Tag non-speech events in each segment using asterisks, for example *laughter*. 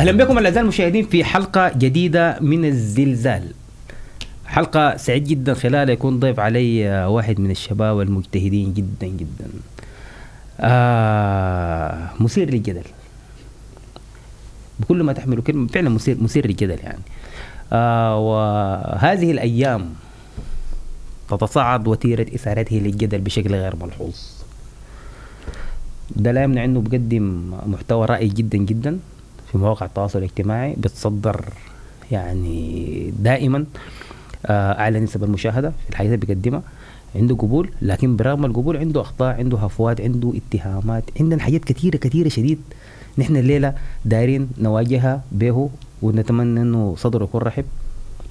أهلا بكم الأعزاء المشاهدين في حلقة جديدة من الزلزال. حلقة سعيد جدا خلالها يكون ضيف علي آه، واحد من الشباب المجتهدين جدا جدا. آه مثير للجدل. بكل ما تحمله كلمة فعلا مثير مثير للجدل يعني. آه وهذه الأيام تتصاعد وتيرة إثارته للجدل بشكل غير ملحوظ. ده لا يمنع إنه بقدم محتوى رائع جدا جدا. في مواقع التواصل الاجتماعي بتصدر يعني دائما آه، أعلى نسب المشاهده في الحاجات اللي بيقدمها عنده قبول لكن برغم القبول عنده أخطاء عنده هفوات عنده اتهامات عندنا حاجات كثيره كثيره شديد نحن الليلة دايرين نواجهها به ونتمنى إنه صدره يكون رحب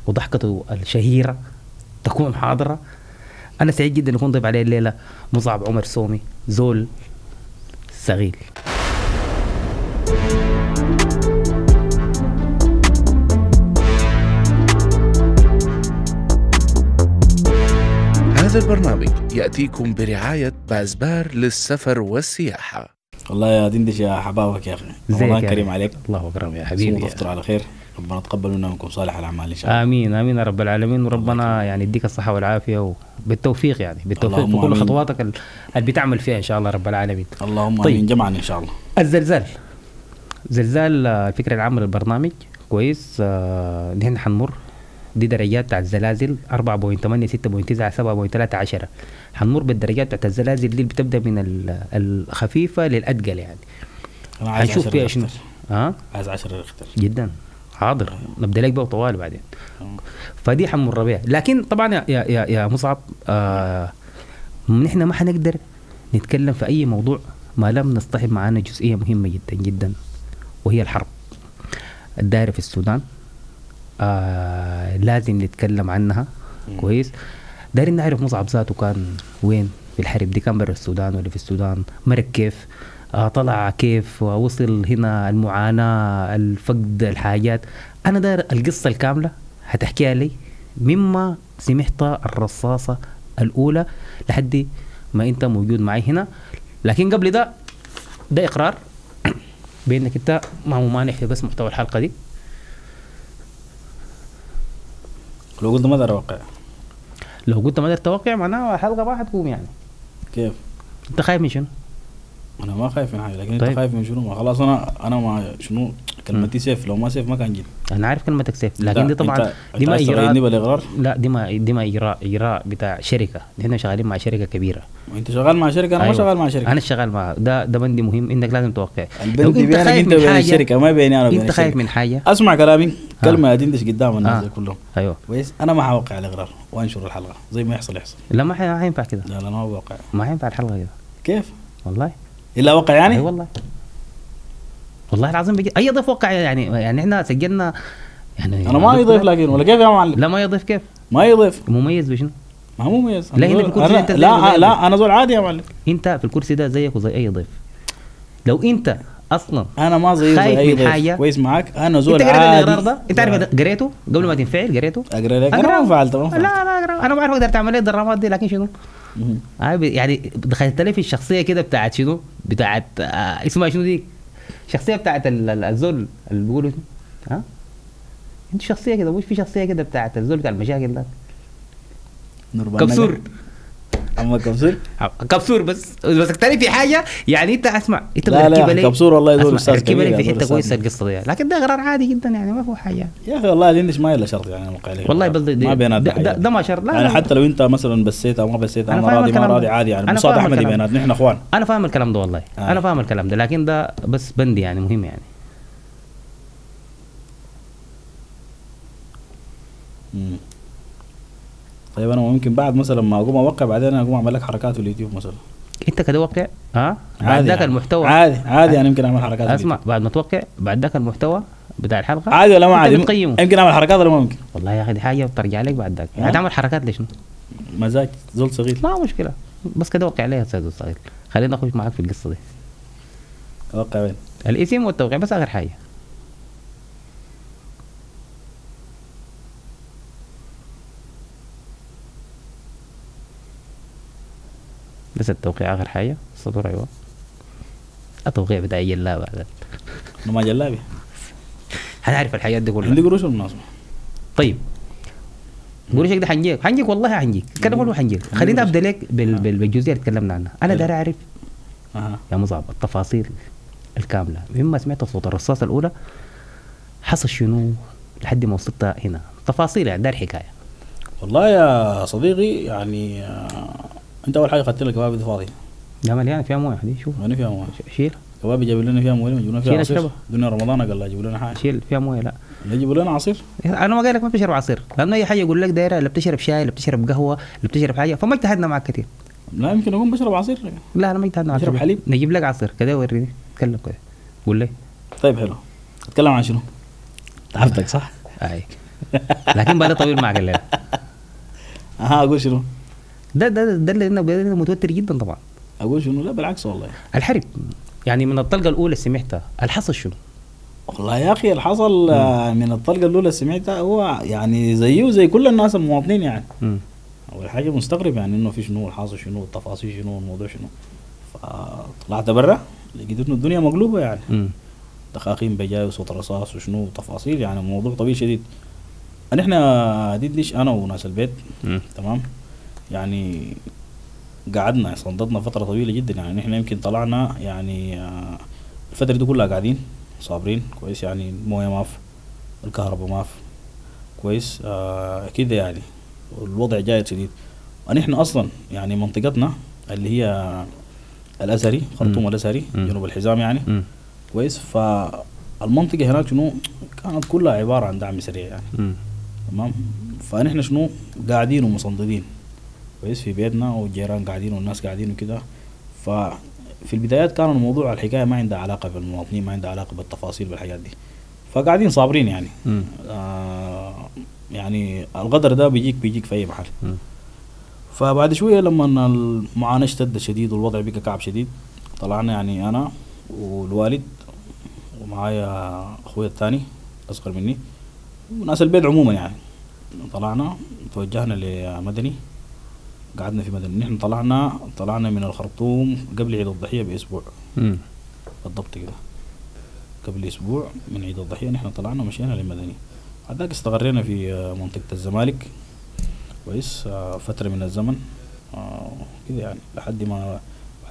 وضحكته الشهيرة تكون حاضرة. أنا سعيد جدا يكون ضيف علي الليلة مصعب عمر سومي زول صغير هذا البرنامج يأتيكم برعاية بازبار للسفر والسياحة. والله يا دندش يا حبابك يا أخي. ازيك رمضان كريم أخي؟ عليك. الله أكرم يا حبيبي تفطر على خير. ربنا تقبل منا ومنكم صالح الأعمال إن شاء الله. آمين آمين يا رب العالمين. وربنا يعني يديك الصحة والعافية وبالتوفيق يعني. بالتوفيق في كل. خطواتك ال- اللي بتعمل فيها إن شاء الله رب العالمين. اللهم طيب. امين جمعا إن شاء الله. الزلزال. زلزال آه، الفكرة العامة للبرنامج. كويس آه، نحن حنمر دي درجات بتاعت الزلازل 4.8 6.9 7.3 10 حنمر بالدرجات بتاعت الزلازل دي اللي بتبدأ من ال- الخفيفة للأتقل يعني. أنا عايز حنشوف 10 فيها شنو. ها؟ عايز 10 ريختر جدا. حاضر. نبدأ لك بقى طوال بعدين. تمام. فدي حنمر بها لكن طبعا يا يا يا, يا مصعب آه نحن ما حنقدر نتكلم في أي موضوع ما لم نصطحب معانا جزئية مهمة جدا جدا وهي الحرب. الدائرة في السودان. آه لازم نتكلم عنها. مم. كويس. دايرين نعرف مصعب ذاته كان وين؟ في الحرب دي كان برا السودان ولا في السودان؟ مرق كيف؟ آه طلع كيف؟ وصل هنا المعاناة الفقد الحاجات. أنا داير القصة الكاملة هتحكيها لي مما سمعت الرصاصة الأولى لحد ما أنت موجود معي هنا. لكن قبل ده ده إقرار. *coughs* بأنك أنت ما ممانع في بس محتوى الحلقة دي. لو قلت ما أقدر اوقع لو قلت ما قدرت توقع معناها الحلقة ما حتقوم يعني كيف؟ أنت خايف من شنو؟ أنا ما خايف من حاجة لكن طيب. انت خايف من شنو؟ ما خلاص أنا أنا ما شنو؟ كلمتي سيف لو ما سيف ما كان جيت أنا عارف كلمتك سيف لكن دي طبعا أنت- دي ما اجراء لا دي ما دي ما اجراء إجراء بتاع شركة. إحنا شغالين مع شركة كبيرة. وأنت شغال مع شركة؟ أنا أيوة. ما شغال مع شركة. أنا شغال مع ده ده بندي مهم إنك لازم توقع. البند بينك أنت وبين الشركة ما بيني أنا وبين أنت خايف. من حاجة؟ أسمع كلامي. كلمة يا دندش قدام الناس آه. كلهم. أيوه. كويس؟ أنا ما حوقع الاغرار وأنشر الحلقة زي ما يحصل يحصل. لا ما حينفع كده. لا لا ما بوقع ما حينفع الحلقة كده. كيف؟ والله. إلا وقع أي يعني؟ والله. والله العظيم بيجي أي ضيف وقع يعني يعني إحنا سجلنا يعني أنا ما يضيف لكن ولا كيف يا معلم؟ لا ما يضيف كيف؟ ما يضيف مميز بشنو؟ ما هو مميز. لا، هنا أنا أنت زي لا لا أنا زول عادي يا معلم. أنت في الكرسي ده زيك وزي أي ضيف. لو أنت أصلا أنا ما زي خايف أي من ضيف. كويس معاك. أنا زول انت قريت الإقرار ده؟ أنت عارف قريته؟ قبل ما تنفعل قريته؟ أقرأ لك. أنا. ما فعلت لا لا أقرأ. أنا ما أعرف أقدر تعمل إيه الدرامات دي لكن شنو؟ يعني دخلت لي في الشخصية كده بتاعت شنو؟ بتاعت آه اسمها شنو دي؟ الشخصيه بتاعت ال- ال- الزول اللي بيقولوا؟ ها؟ انت شخصية كده مش في شخصية كده بتاعت الزول بتاع المشاكل ده؟ كبسور. أما كبسور كبسور بس بس تاني في حاجة يعني انت اسمع انت لا، لا، لي كبسور والله تركبها لي كبير، في حتة كويسة. القصة دي لكن ده قرار عادي جدا يعني ما فيه حاجة يا أخي والله دي ما إلا شرط يعني موقع لك والله بس دي- ما ده, بيناتنا ده, حاجة. ده ما شرط لا يعني حتى لو انت مثلا بسيت أو ما بسيت أنا راضي ما راضي ده. عادي يعني أنا مصالح فاهم أحمد الكلام بيناتنا نحن إخوان أنا فاهم الكلام ده والله آه. أنا فاهم الكلام ده لكن ده بس بندي يعني مهم يعني مم. طيب أنا ممكن بعد مثلا ما أقوم أوقع بعدين أقوم أعمل لك حركات في اليوتيوب مثلا. أنت كده وقع ها بعد ذاك يعني. المحتوى. عادي عادي أنا يمكن أعمل حركات أسمع بعد ما توقع بعد ذاك المحتوى بتاع الحلقة. عادي ولا ما عادي؟ بتقيمه. يمكن أعمل حركات ولا ما ممكن. والله يا أخي دي حاجة بترجع لك بعد ذاك. هتعمل حركات ليش؟ مزاج زول صغير. ما مشكلة. بس كده وقع عليها أستاذ الصغير؟ خلينا أخش معاك في القصة دي. أوقع وين؟ الاسم والتوقيع بس آخر حاجة. بس التوقيع آخر حاجة السطور أيوه التوقيع بتاع جلابه أنا ما جلابي حنعرف الحاجات دي كلها. عندي قروش بالمناسبه طيب. قروشك ده حنجيك حنجيك والله حنجيك كده كله حنجيك خليني ابدا لك بال- بال- بالجزئية اللي تكلمنا عنها. أنا. داير أعرف يا مصعب التفاصيل الكاملة. مما سمعت صوت الرصاصة الأولى. حصل شنو؟ لحد ما وصلت هنا. تفاصيل يعني داير حكاية. والله يا صديقي يعني آه، انت اول حاجة خدت لك كبابي دي فاضيه ده مليانه فيها موية دي شوف. ماني فيها موية. شيل. كبابي جابوا لنا فيها موية جبنا فيها عصير. دنيا رمضان قال لا جيبوا لنا حاجة. شيل فيها موية لا. لا جيبوا لنا عصير؟ أنا ما قايل لك ما بتشرب عصير. لأنه أي حاجة يقول لك دايرة لا بتشرب شاي لا بتشرب قهوة لا بتشرب حاجة. فما اجتهدنا معك كثير. لا يمكن اكون بشرب عصير. لا أنا ما اجتهدنا. كتير. حليب؟ نجيب لك عصير. كده وريني. تكلم كده قول لي. طيب حلو. أتكلم عن شنو؟ تعبتك صح؟ اي لكن بالي طويل معك الليلة. *laughs* أها أقول شنو؟ ده ده ده اللي أنا متوتر جدا طبعا. أقول شنو؟ لا بالعكس والله. الحرب. يعني من الطلقة الأولى سمعتها. الحصل شنو؟ والله يا أخي اللي حصل آه، من الطلقة الأولى سمعتها هو يعني زيه زي كل الناس المواطنين يعني. مم. أول حاجة مستغرب يعني إنه في شنو الحاصل شنو التفاصيل شنو الموضوع شنو. فطلعت برا لقيت إنه الدنيا مقلوبة يعني. مم. دخاخين بجاي وصوت رصاص وشنو تفاصيل يعني موضوع طويل شديد. أنا إحنا دي ليش أنا وناس البيت. مم. تمام؟ يعني قعدنا صندتنا فترة طويلة جدا يعني إحنا يمكن طلعنا يعني آه، الفترة دي كلها قاعدين صابرين كويس يعني الموية ما في الكهرباء ما في كويس آه كده يعني الوضع جاي شديد ونحن أصلا يعني منطقتنا اللي هي الأزهري خرطوم. الأزهري. جنوب الحزام يعني مم. كويس فالمنطقه هناك شنو كانت كلها عبارة عن دعم سريع يعني. تمام فنحن شنو قاعدين ومصنددين كويس في بيتنا والجيران قاعدين والناس قاعدين وكده. ففي البدايات كان الموضوع الحكاية ما عندها علاقة بالمواطنين ما عندها علاقة بالتفاصيل بالحاجات دي. فقاعدين صابرين يعني. آه يعني القدر ده بيجيك بيجيك في أي محل. فبعد شوية لما المعاناة اشتد شديد والوضع بقى كعب شديد طلعنا يعني أنا والوالد ومعايا اخويا الثاني أصغر مني وناس البيت عموما يعني. طلعنا توجهنا لمدني. قعدنا في مدني نحن طلعنا طلعنا من الخرطوم قبل عيد الضحية بأسبوع. مم. بالضبط كده. قبل أسبوع من عيد الضحية نحن طلعنا ومشينا للمدني بعد ذاك استقرينا في آه، منطقة الزمالك. كويس. آه، فترة من الزمن. آه، كده يعني. لحد ما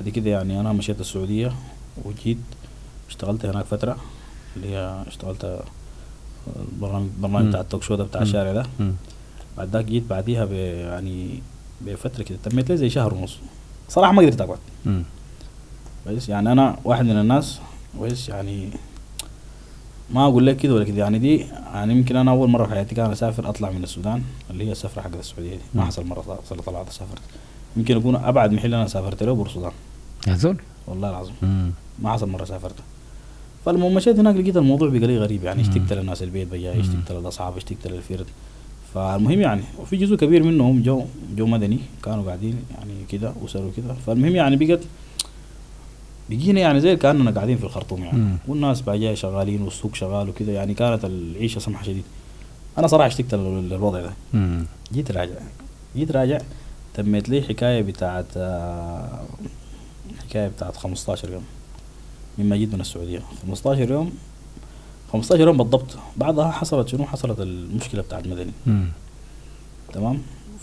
بعد كده يعني أنا مشيت السعودية وجيت. اشتغلت هناك فترة اللي هي اشتغلت البرنامج برنامج. بتاع التوك شو ده بتاع. الشارع ده. بعد ذاك جيت بعديها يعني بفترة كده. تميت لي زي شهر ونص. صراحة ما قدرت أقعد. كويس يعني أنا واحد من الناس كويس يعني ما أقول لك كده ولا كده. يعني دي يعني يمكن أنا أول مرة في حياتي كان أسافر أطلع من السودان اللي هي السفره حقت السعودية دي. ما. حصل مرة طلعت سافرت. يمكن يكون أبعد محل أنا سافرت له بورسودان. يا زول. والله العظيم. مم. ما حصل مرة سافرت. فلما مشيت هناك لقيت الموضوع بقى غريب. يعني. اشتقت للناس البيت بجاي مم. اشتقت للأصحاب اشتقت للفرد. فالمهم يعني وفي جزء كبير منهم جو جو مدني كانوا قاعدين يعني كده وسروا كده. فالمهم يعني بقت بقينا يعني زي كأننا قاعدين في الخرطوم يعني. مم. والناس بقى جاي شغالين والسوق شغال وكده يعني كانت العيشة سمحه شديد. أنا صراحة اشتقت لل- للوضع ده. مم. جيت راجع جيت راجع تميت لي حكاية بتاعت حكاية بتاعت 15 يوم. مما جيت من السعودية. 15 يوم 15 يوم بالضبط. بعدها حصلت شنو؟ حصلت المشكلة بتاعت مدني. تمام؟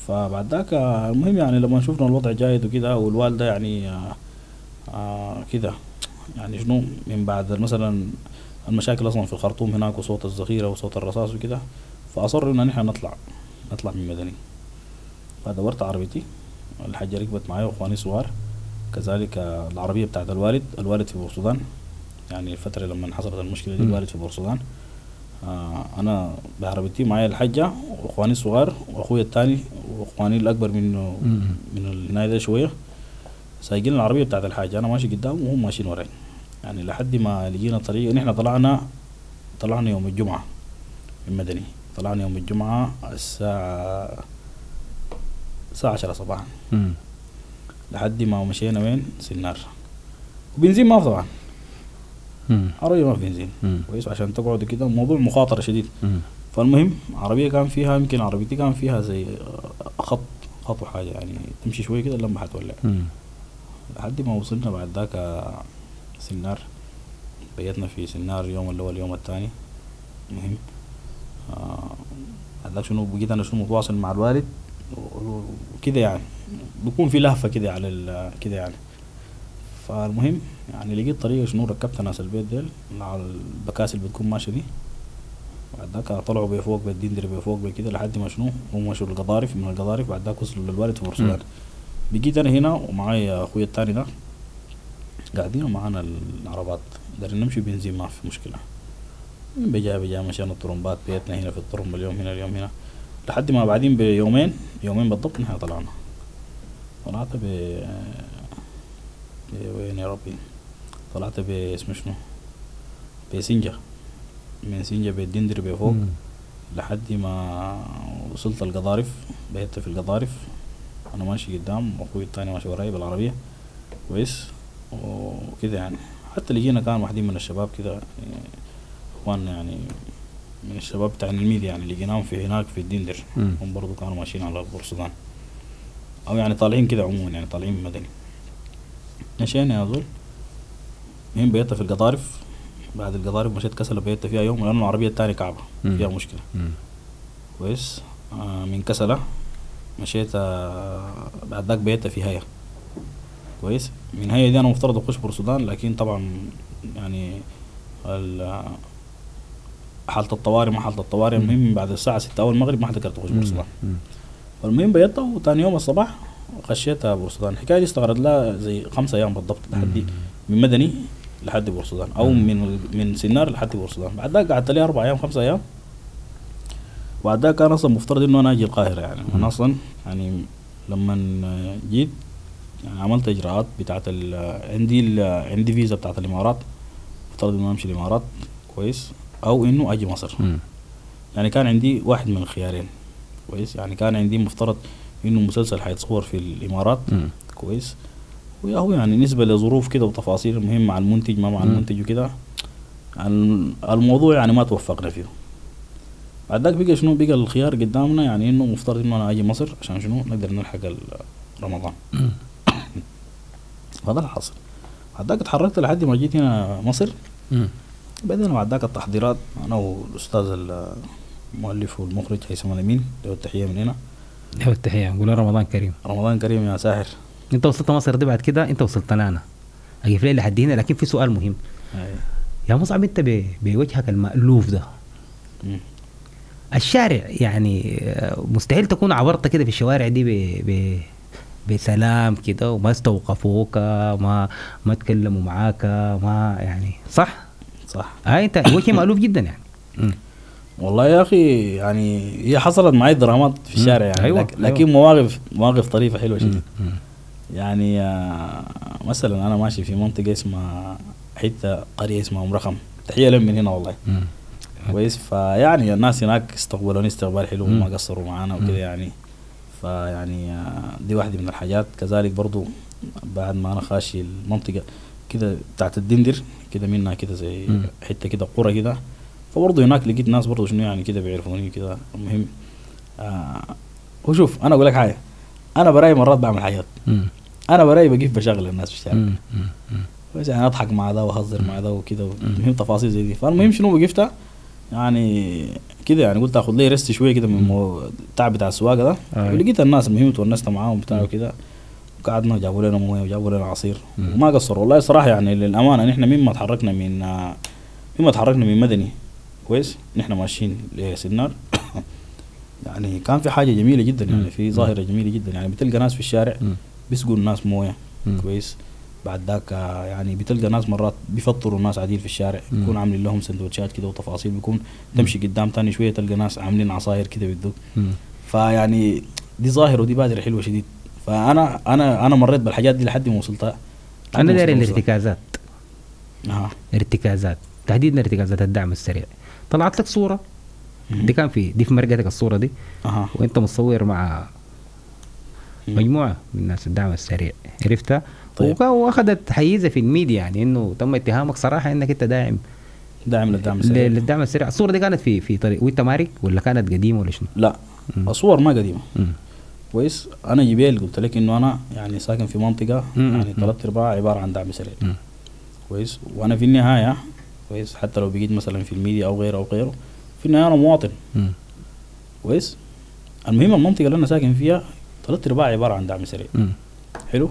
فبعد ذاك المهم يعني لما شفنا الوضع جايد وكده والوالدة يعني آه آه كده. يعني شنو؟ من بعد مثلا المشاكل أصلا في الخرطوم هناك وصوت الذخيرة وصوت الرصاص وكده فاصروا إن نحن نطلع نطلع من مدني. فدورت عربيتي الحاجة ركبت معايا وإخواني صغار. كذلك العربية بتاعت الوالد الوالد في بورسودان. يعني الفترة لما حصلت المشكلة دي. الوالد في بورسودان آه أنا بعربيتي معايا الحاجة وإخواني الصغار وأخويا الثاني وإخواني الأكبر منه. من الناي ده شوية سايقين العربية بتاعت الحاجة أنا ماشي قدام وهم ماشيين وراي يعني لحد ما لقينا الطريق نحن طلعنا طلعنا يوم الجمعة من مدني طلعنا يوم الجمعة الساعة الساعة 10 صباحا. لحد ما مشينا وين سنار وبنزين ما طبعا. عربية ما في بنزين. كويس عشان تقعد كده الموضوع مخاطرة شديد. مم. فالمهم عربية كان فيها يمكن عربيتي كان فيها زي خط خط وحاجة يعني تمشي شوية كده لما حتولع. لحد ما وصلنا بعد ذاك سنار. بيتنا في سنار اليوم الأول اليوم الثاني. مهم. آه بعدك شنو بقيت أنا شنو متواصل مع الوالد. وكده يعني بيكون في لهفة كده على كده يعني. فالمهم يعني لقيت طريقة شنو ركبت ناس البيت ديل على البكاسي اللي بتكون ماشيه دي. بعد ذاك طلعوا بفوق بالدندر بفوق بكده لحد ما شنو هم مشوا القضارف من القضارف بعد ذاك وصلوا للوالد في بقيت أنا هنا ومعاي أخويا التاني ده قاعدين ومعانا العربات. قدرنا نمشي بنزين ما في مشكلة. بجا بجا مشينا الطرمبات بيتنا هنا في الطرمب اليوم هنا اليوم هنا. لحد ما بعدين بيومين يومين بالضبط نحن طلعنا. طلعت ب- وين يا ربي؟ طلعت ب اسمه شنو؟ بسنجة من سنجة بالدندر بفوق. لحد ما وصلت القضارف بيت في القضارف. أنا ماشي قدام وأخوي التاني ماشي وراي بالعربية. كويس وكده يعني. حتى لقينا كان واحدين من الشباب كده يعني إخوان يعني من الشباب بتاع الميديا يعني لقيناهم في هناك في الدندر. هم برضو كانوا ماشيين على البورسودان أو يعني طالعين كده عموما يعني طالعين مدني. مشينا يا زول. مين بيت في القضارف بعد القضارف مشيت كسلة بيت فيها يوم لأنه العربية التانية كعبة. مم. فيها مشكلة. كويس. آه من كسلة مشيت آه بعد ذاك بيت في هيا كويس. من هيا دي أنا مفترض أخش بورسودان لكن طبعا يعني ال- حالة الطوارئ ما حالة الطوارئ. المهم بعد الساعة ستة أول المغرب ما حد قدرت أخش. بورسودان. مم. فالمهم بيضة وتاني يوم الصباح خشيت بورسودان. الحكاية دي استغرقت لها زي خمسة أيام بالضبط لحد من مدني لحد بورسودان أو مم. من من سنار لحد بورسودان بعد ذاك قعدت لي أربع أيام خمسة أيام. وبعد ذاك كان أصلا مفترض إنه أنا أجي القاهرة يعني. مم. أنا أصلا يعني لما جيت يعني عملت إجراءات بتاعت ال عندي ال عندي فيزا بتاعت الإمارات. مفترض إنه أمشي الإمارات كويس. أو إنه أجي مصر. مم. يعني كان عندي واحد من الخيارين. كويس. يعني كان عندي مفترض إنه مسلسل حيتصور في الإمارات. مم. كويس. وهو يعني نسبة لظروف كده وتفاصيل المهم مع المنتج ما مع. المنتج وكده ال- الموضوع يعني ما توفقنا فيه. بعد ذاك بقى شنو؟ بقى الخيار قدامنا يعني إنه مفترض إنه أنا آجي مصر عشان شنو؟ نقدر نلحق رمضان. *coughs* فده اللي حصل. بعد ذاك اتحركت لحد ما جيت هنا مصر. بدأنا بعد ذاك التحضيرات أنا والأستاذ المؤلف والمخرج هيثم الأمين له التحية من هنا. له التحية. نقول رمضان كريم. رمضان كريم يا ساحر. انت وصلت مصر دي بعد كده انت وصلت لنا أجي في لحد هنا لكن في سؤال مهم أي. يا مصعب انت بوجهك المألوف ده مم. الشارع يعني آه، مستحيل تكون عبرت كده في الشوارع دي ب... ب... بسلام كده وما استوقفوك ما ما تكلموا معاك ما يعني صح؟ صح هاي انت وجه مألوف جدا يعني مم. والله يا أخي يعني هي حصلت معي دراما في الشارع يعني أيوة، لك- لكن أيوة. مواقف مواقف طريفة حلوة. شديد. يعني آه، مثلا أنا ماشي في منطقة اسمها حتة قرية اسمها أم رقم تحية لهم من هنا والله. كويس. فيعني الناس هناك استقبلوني استقبال حلو. وما قصروا معانا مم. يعني. فيعني آه، دي واحدة من الحاجات. كذلك برضو بعد ما أنا خاشي المنطقة كده بتاعت الدندر كده منها كده زي مم. حتة كده قرى كده. فبرضه هناك لقيت ناس برضه شنو يعني كده بيعرفوني كده. المهم آه وشوف أنا أقول لك حاجة. أنا براي مرات بعمل حاجات. أنا براي بقيف بشغل الناس في الشارع. بس يعني أضحك مع ده وأهزر مع ده وكده المهم تفاصيل زي دي. فالمهم شنو وقفتها يعني كده يعني قلت اخذ لي rest شوية كده من التعب بتاع السواقة ده. آه. ولقيت الناس المهم تونست معاهم بتاع وكده. وقعدنا جابوا لنا موية وجابوا لنا عصير. مم. وما قصروا. والله صراحة يعني للأمانة نحن مما تحركنا من مما تحركنا من مدني كويس؟ نحن ماشيين لسنار. يعني كان في حاجة جميلة جدا. يعني في ظاهرة جميلة جدا يعني بتلقى ناس في الشارع. بيسقوا الناس موية. كويس. بعد ذاك يعني بتلقى ناس مرات بيفطروا الناس عاديين في الشارع مم. بيكون عاملين لهم سندوتشات كده وتفاصيل بيكون تمشي قدام تاني شوية تلقى ناس عاملين عصاير كده بيدوك. فيعني دي ظاهرة ودي بادرة حلوة شديد. فأنا أنا أنا مريت بالحاجات دي لحد ما وصلتها أنا داير وصلت الارتكازات. أها. ارتكازات. تحديدا ارتكازات الدعم السريع. طلعت لك صورة؟ دي كان في دي في مرقتك الصورة دي أها وأنت متصور مع. مجموعة من ناس الدعم السريع عرفتها طيب. وأخذت حيزة في الميديا يعني إنه تم اتهامك صراحة إنك أنت داعم داعم للدعم السريع للدعم السريع الصورة دي كانت في في طريق وأنت مارك ولا كانت قديمة ولا شنو؟ لا مم. الصور ما قديمة. كويس أنا جبال قلت لك إنه أنا يعني ساكن في منطقة مم. يعني. ثلاث أرباع عبارة عن دعم سريع. كويس وأنا في النهاية كويس حتى لو بقيت مثلا في الميديا أو غيره أو غيره في النهايه أنا مواطن. كويس؟ المهم المنطقة اللي أنا ساكن فيها ثلاث أرباع عبارة عن دعم سريع. حلو؟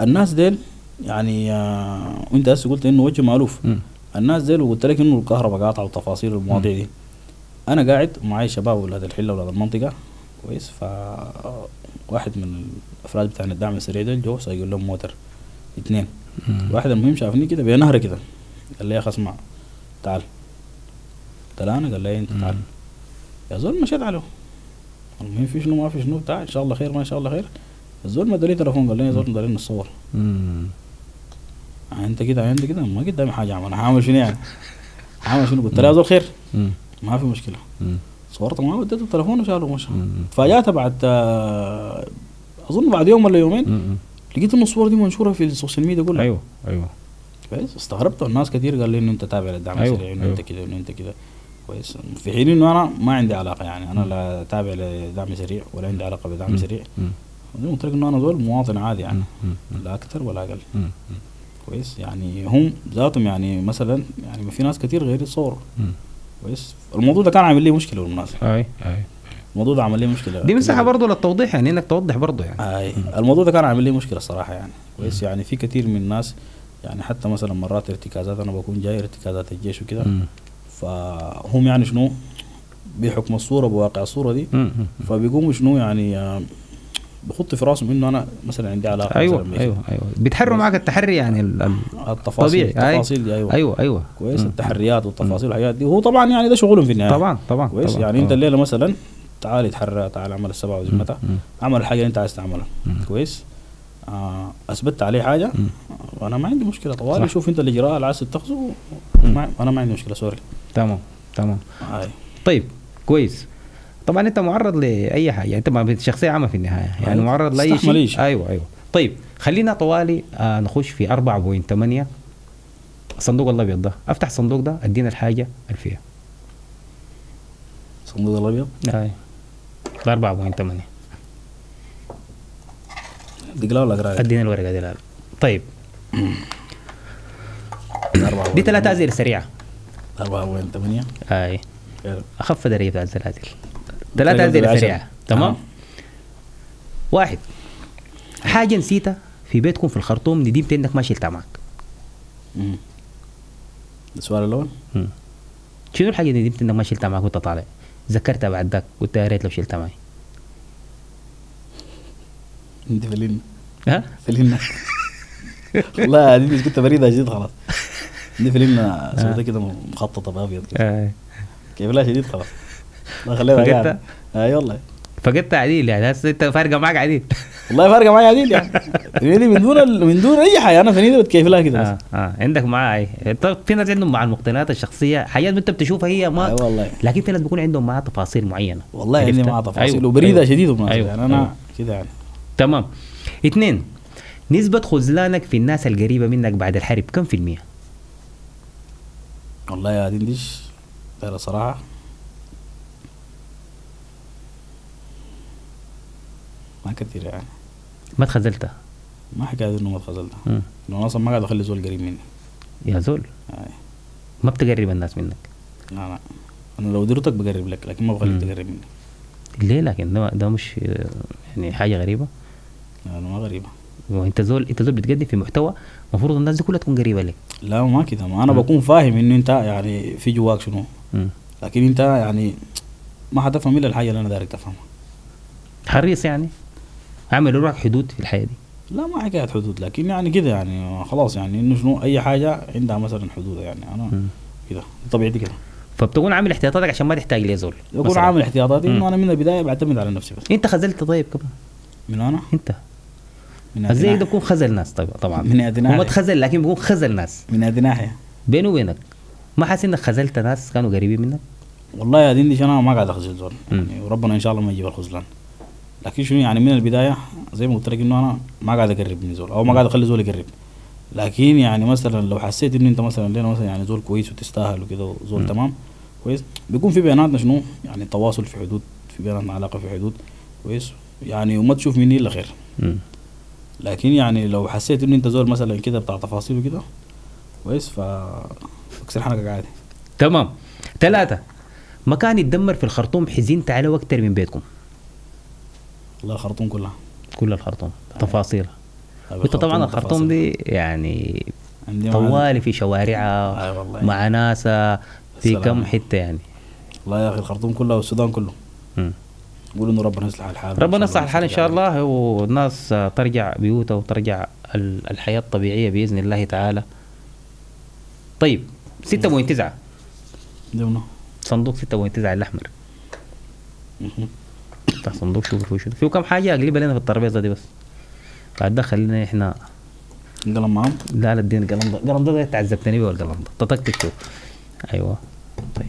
الناس ديل يعني آه وأنت هسه قلت إنه وجه مألوف. الناس ديل وقلت لك إنه الكهرباء قاطعة وتفاصيل المواضيع دي. أنا قاعد معي شباب ولاد الحلة ولاد المنطقة. كويس؟ ف واحد من الأفراد بتاع الدعم السريع ده جو سايقول لهم موتر. اثنين. واحد المهم شافني كده بنهر كده. قال لي يا أخي اسمع تعال. أنا قال لي أنت تعال. يا زول مشيت عليه. المهم في شنو ما في شنو تعال إن شاء الله خير ما إن شاء الله خير. الزول مدى لي تليفون. قال لي يا زول دارين نتصور. آه أنت كده أنت كده. ما قدامي حاجة اعمل هعمل شنو يعني؟ هعمل شنو قلت له يا زول خير. ما في مشكلة. صورت معاه وديته التليفون وشاله ومشى. مم. تفاجأت بعد آه، أظن بعد يوم ولا يومين. لقيت إنه الصور دي منشورة في ال social media كلها. أيوه أيوه. كويس. استغربت. والناس كثير قال لي إنه أنت تابع للدعم أيوة، السريع إنه أيوة. انت كده إنه أنت كده. كويس. في حين إنه أنا ما عندي علاقة يعني. أنا لا تابع لدعم سريع ولا عندي علاقة بدعم. سريع. زي ما قلت لك إنه أنا زول مواطن عادي يعني. لا أكثر ولا أقل. كويس. يعني هم ذاتهم يعني مثلا يعني في ناس كثير غير يتصوروا مم. كويس. الموضوع ده كان عامل لي مشكلة بالمناسبة. أي أي الموضوع ده عمل لي مشكلة. دي مساحة. برضه للتوضيح يعني إنك توضح برضه يعني. أي. الموضوع ده كان عامل لي مشكلة الصراحة يعني. كويس. يعني في كثير من الناس يعني حتى مثلا مرات ارتكازات أنا بكون جاي ارتكازات الجيش وكده. فهم يعني شنو؟ بحكم الصورة بواقع الصورة دي. فبيقوموا شنو يعني آه، بخط في راسهم إنه أنا مثلا عندي علاقة أيوه مثلا أيوه أيوه. بيتحروا معك التحري يعني ال- ال- التفاصيل طبيعي. أي. التفاصيل دي أيوه. أيوه أيوه. كويس مم. التحريات والتفاصيل والحاجات دي. هو طبعا يعني ده شغلهم في النهاية. طبعا طبعا كويس؟ طبعا يعني أنت طبعاً. الليلة مثلا تعال اتحرى تعال اعمل السبعة وذمتها مم. اعمل الحاجة اللي انت عايز تعملها. كويس؟ آه اثبتت عليه حاجة. مم. وأنا ما عندي مشكلة. طوالي. شوف انت الاجراء اللي عايز تتخذه. أنا ما عندي مشكلة سوري. تمام تمام. طيب كويس. طبعا أنت معرض لأي حاجة أنت ما شخصية عامة في النهاية يعني أيوة. معرض لأي شيء. أيوه أيوه. طيب خلينا طوالي آه نخش في 4.8 الصندوق الأبيض ده. أفتح الصندوق ده أدينا الحاجة اللي فيها صندوق الأبيض؟ أي. ده 4.8 دقلا ولا قراية؟ أدينا الورقة دي لا. طيب. *coughs* دي ثلاثة ازر سريعه 4.8 أي. خير. أخف درجه بتاع الزلازل. ثلاثة ازر العشرة. سريعة. تمام؟ آه. واحد. حاجة نسيتها في بيتكم في الخرطوم ندمت إنك ما شلتها معك. السؤال الأول؟ مم. شنو الحاجة اللي ندمت إنك ما شلتها معك وأنت طالع؟ ذكرتها بعد ذاك قلت يا ريت لو شلتها معي. أنت فلين. ها؟ فلين. *laughs* والله مش كنت بريدة جديد خلاص. دي فيلم *laughs* سويتها كده مخططة بأبيض كده. آه. كيف لا شديد خلاص. ما خليها فقدتها؟ قاعد اي والله فقدت عديل يعني. هسه انت فارقة معك عديل. والله فارقة معي عديل يعني. *laughs* فنيدي من دون ال- من دون أي حاجة. أنا فنيدي بتكيف لها كده آه آه. عندك معاه اي طيب في ناس عندهم مع المقتنيات الشخصية. حاجات أنت بتشوفها هي ما اي والله. لكن في ناس بيكون عندهم معاها تفاصيل معينة. والله عندي عرفت؟ معاه تفاصيل أيوة، وبريدة أيوة. شديد بالمناسبة أيوة، يعني. أنا أيوة. كده يعني. تمام. اثنين نسبة خذلانك في الناس القريبة منك بعد الحرب كم في المية؟ والله يا دندش ترى صراحة. ما كثير يعني. ما تخذلتها ما حكاية إنه ما اتخذلتها. مم. إنه أنا أصلا ما قاعد أخلي زول قريب مني. يا زول؟ آي. ما بتقرب الناس منك؟ لا لا. أنا لو درتك بقرب لك لكن ما بخليك. تقرب مني. ليه؟ لكن ده, ده مش آه، يعني حاجة غريبة. أنا ما غريبة. وإنت زول إنت زول بتقدم في محتوى المفروض الناس دي كلها تكون قريبة لك لا ما كده. ما أنا مم. بكون فاهم إنه أنت يعني في جواك شنو. مم. لكن أنت يعني ما حتفهم إلا الحاجة اللي أنا دايرك تفهمها. حريص يعني؟ عامل روحك حدود في الحياة دي. لا ما حكاية حدود. لكن يعني كده يعني خلاص يعني إنه شنو أي حاجة عندها مثلا حدودها يعني. أنا. كده طبيعتي كده. فبتكون عامل احتياطاتك عشان ما تحتاج لي زول يكون مثلاً. عامل احتياطاتي. إنه أنا من البداية بعتمد على نفسي بس. أنت خذلت طيب كمان. من أنا؟ أنت. هذه ده بيكون خذل ناس طيب طبعا. من هذه هو تخذل لكن بيكون خذل ناس. من هذه ناحيه بينه وبينك ما حاسس إنك خذلت ناس كانوا قريبين منك؟ والله يا ديندش أنا ما قاعد أخذل زول. يعني وربنا إن شاء الله ما يجيب الخذلان. لكن شنو يعني من البداية زي ما قلت لك إنه أنا ما قاعد أقرب من زول أو ما قاعد أخلي زول يقرب. لكن يعني مثلا لو حسيت إنه أنت مثلا لنا مثلا يعني زول كويس وتستاهل وكده زول مم. تمام كويس. بيكون في بيناتنا شنو؟ يعني تواصل في حدود في بيناتنا علاقة في حدود كويس. يعني وما تشوف مني إلا خير. لكن يعني لو حسيت انه أنت زول مثلا كده بتاع تفاصيل وكده كويس ف اكسر حنكك عادي. تمام. ثلاثة مكان يتدمر في الخرطوم حزنت عليه أكتر من بيتكم. والله الخرطوم كلها. كل الخرطوم. تفاصيلها طيب وانت طبعا الخرطوم. دي يعني طوالي في شوارعها أي والله. مع ناسها في. كم حتة يعني. والله يا أخي الخرطوم كلها والسودان كله. مم. قولوا إنه ربنا يصلح الحال ربنا يصلح الحال إن شاء الله والناس ترجع بيوتها وترجع ال- الحياة الطبيعية بإذن الله تعالى. طيب 6.9 ديونا صندوق 6.9 الأحمر. افتح صندوق شوف فيه شنو فيه كم حاجة اقلبها لنا في الترابيزة دي بس؟ بعد ده خلينا إحنا نقلم معاهم؟ لا لا اديني القلم ده. القلم ده, تعذبتني بيه والقلم ده. تطقطق شوف. أيوه. طيب.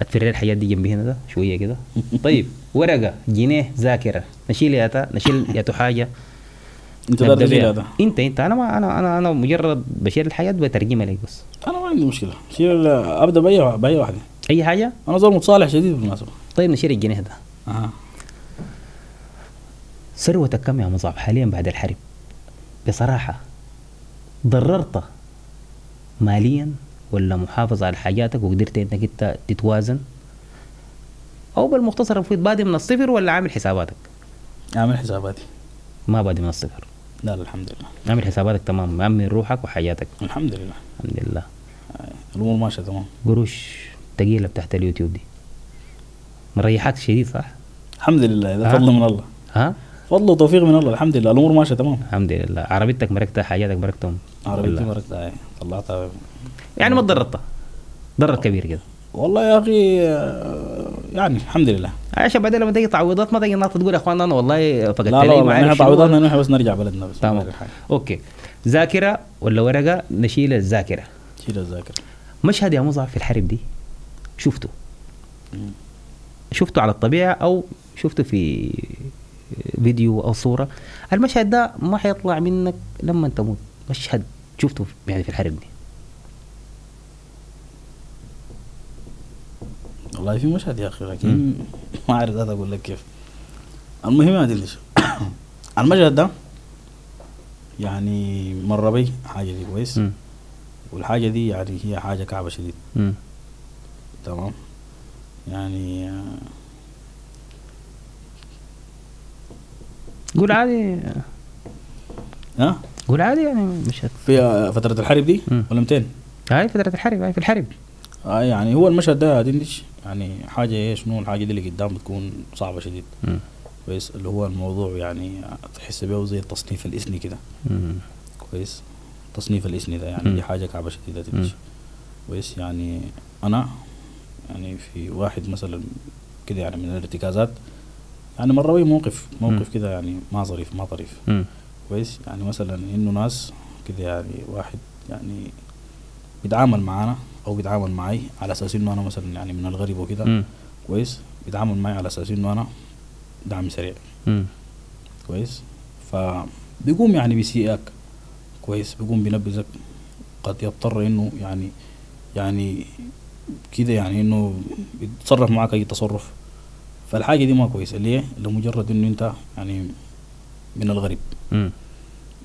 اتفري الحاجات دي جنبي هنا ده شوية كده. طيب ورقة جنيه ذاكرة. نشيل يا نشيل يا حاجة. انت بيها. هذا انت انت. أنا ما أنا أنا أنا مجرد بشيل الحاجات بترجمها لك بس. أنا ما عندي مشكلة. شيل أبدأ بأي بأي واحدة. أي حاجة؟ أنا زول متصالح شديد بالمناسبة. طيب نشيل الجنيه ده. أها. ثروتك كم يا مصعب؟ حاليا بعد الحرب. بصراحة ضررت ماليا ولا محافظ على حاجاتك وقدرت إنك أنت تتوازن؟ أو بالمختصر المفروض بادي من الصفر ولا عامل حساباتك؟ اعمل حساباتي. ما بادي من الصفر. لا الحمد لله. عامل حساباتك تمام مأمن روحك وحياتك. الحمد لله. الحمد لله. الأمور ماشية تمام. قروش تقيلة بتاعت اليوتيوب دي. مريحك شديد صح؟ الحمد لله؟ ده فضل من الله. ها؟ فضل وتوفيق من الله الحمد لله. الأمور ماشية تمام. الحمد لله. عربيتك مركتها حاجاتك مركتهم. عربيتي؟ مركتها هاي طلعتها يعني ما تضررت. ضرر كبير كده. والله يا أخي يعني الحمد لله. عشان بعدين لما تيجي تعويضات ما تيجي الناس تقول يا أخوان أنا والله فقدت لا لا إحنا. تعويضاتنا إحنا بس نرجع بلدنا بس تمام. أوكي. ذاكرة ولا ورقة؟ نشيل الذاكرة. شيل الذاكرة. مشهد يا مصعب في الحرب دي؟ شفته مم. شفته على الطبيعة أو شفته في فيديو أو صورة؟ المشهد ده ما حيطلع منك لما تموت. مشهد شفته يعني في الحرب دي؟ والله في مشهد يا أخي لكن ما أعرف ذات أقول لك كيف. المهم يا دلش *coughs* المشهد ده يعني مر بي حاجة دي كويس. والحاجة دي يعني هي حاجة كعبة شديد. تمام؟ يعني آه، قول عادي. ها؟ قول عادي يعني مشهد في فترة الحرب دي. ولا 200 هاي فترة الحرب هاي في الحرب. آه يعني هو المشهد ده دندش يعني حاجة إيه شنو الحاجة دي اللي قدام بتكون صعبة شديد. كويس اللي هو الموضوع يعني تحس بيه زي التصنيف الاسني كده. كويس تصنيف الاسني ده يعني مم. دي حاجة كعبة شديدة. تمشي كويس يعني أنا يعني في واحد مثلا كده يعني من الارتكازات يعني مر بي موقف موقف. كده يعني ما ظريف ما طريف. كويس يعني مثلا إنه ناس كده يعني واحد يعني بيتعامل معانا أو بيتعامل معي على أساس إنه أنا مثلا يعني من الغرب وكده. كويس. بيتعامل معي على أساس إنه أنا دعم سريع. مم. كويس. فبيقوم يعني بيسيئك. كويس. بيقوم بينبذك. قد يضطر إنه يعني يعني كده يعني إنه بيتصرف معك أي تصرف. فالحاجة دي ما كويسة. ليه؟ لمجرد إنه أنت يعني من الغرب. مم.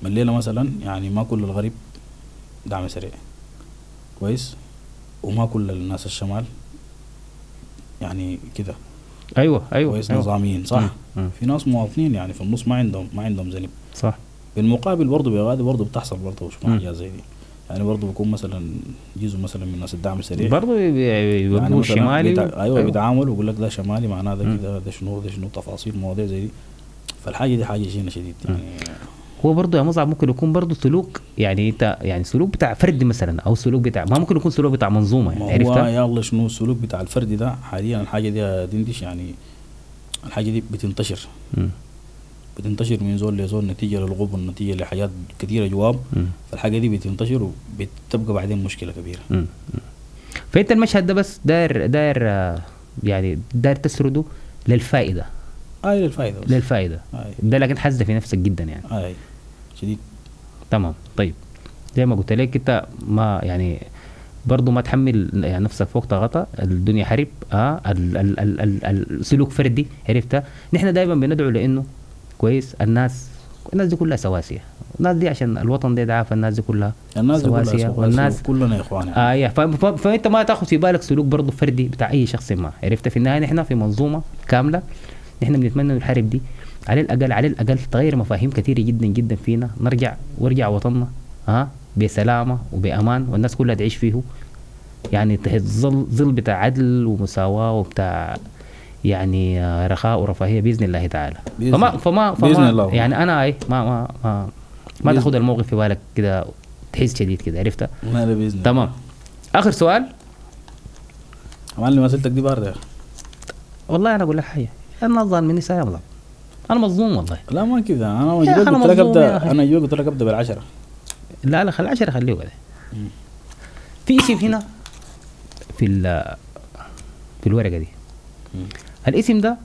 من الليلة مثلا يعني ما كل الغرب دعم سريع. كويس. وما كل الناس الشمال يعني كده أيوه أيوه كويس أيوة. نظاميين صح مم. مم. في ناس مواطنين يعني في النص ما عندهم ما عندهم ذنب صح بالمقابل برضه بغادي برضه بتحصل برضه مم. حاجات زي دي يعني برضه بيكون مثلا جزء مثلا من الناس الدعم السريع برضه بيقولوا يعني مثلا الشمالي بيتع... أيوه بيتعامل ويقول لك ده شمالي معناه ده مم. كده ده شنو ده شنو تفاصيل مواضيع زي دي فالحاجة دي حاجة شينه شديد يعني هو برضه يا مصعب ممكن يكون برضه سلوك يعني انت يعني سلوك بتاع فرد مثلا أو سلوك بتاع ما ممكن يكون سلوك بتاع منظومة يعني هو عرفتها؟ يا الله شنو السلوك بتاع الفرد ده حاليا الحاجة دي يا دندش يعني الحاجة دي بتنتشر مم. بتنتشر من زول لزول نتيجة للغبن نتيجة لحاجات كثيرة جواب. فالحاجة دي بتنتشر وبتبقى بعدين مشكلة كبيرة مم. مم. فإنت المشهد ده بس داير داير آه، يعني داير تسرده للفائدة هاي للفائدة بس للفائدة هاي ده لكن حزه في نفسك جدا يعني هاي شديد. تمام. طيب. زي ما قلت لك انت ما يعني برضه ما تحمل يعني نفسك فوق طاقتها. الدنيا حرب آه ال ال ال ال السلوك فردي عرفتها نحن دائما بندعو لإنه كويس الناس الناس دي كلها سواسية. الناس دي عشان الوطن ده دعاه فالناس دي كلها الناس دي كلها سواسية. سواسية والناس كلنا اخوان يعني. آه ف- ف- فأنت ما تاخذ في بالك سلوك برضه فردي بتاع أي شخص ما عرفت؟ في النهاية نحن في منظومة كاملة نحن بنتمنى الحرب دي على الأقل على الأقل تغير مفاهيم كثيرة جدا جدا فينا نرجع وارجع وطننا ها بسلامة وبأمان والناس كلها تعيش فيه يعني تحت ظل ظل بتاع عدل ومساواة وبتاع يعني آه، رخاء ورفاهية بإذن الله تعالى بإذن فما. فما, فما بإذن الله. يعني أنا اي ما ما ما ما تاخذ الموقف في بالك كده تحس شديد كده عرفتها. تمام آخر سؤال معلم أسئلتك دي بارده. والله أنا أقول لك حاجة أنا ظالم مني ساعه أنا مظلوم والله. لا ما كذا. أنا قلت لك. ابدا أنا قلت لك ابدا بالعشرة. لا لا خلي 10 خليه مم. في اسم هنا؟ في ال- في الورقة دي. الاسم ده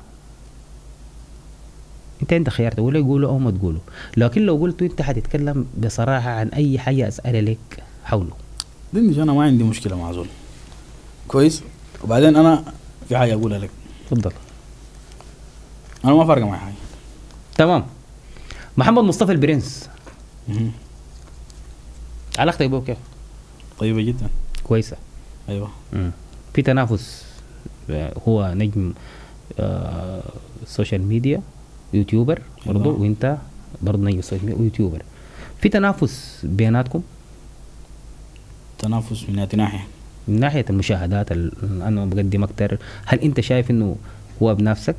انت عندك خيار تقول قوله أو ما تقوله. لكن لو قلت أنت حتتكلم بصراحة عن أي حاجة أسأل لك حوله. دي أنا ما عندي مشكلة مع زول. كويس؟ وبعدين أنا في حاجة أقولها لك. تفضل. أنا ما فارقة معي حاجة. تمام محمد مصطفى البرنس. علاقتك به كيف؟ طيبة جدا كويسة أيوه مم. في تنافس آه، هو نجم آه، ال social media YouTuber برضه أيوة. وإنت برضه نجم ال social media و YouTuber في تنافس بيناتكم تنافس من ناحية من ناحية المشاهدات ال- أنا بقدم أكتر هل أنت شايف إنه هو بنفسك؟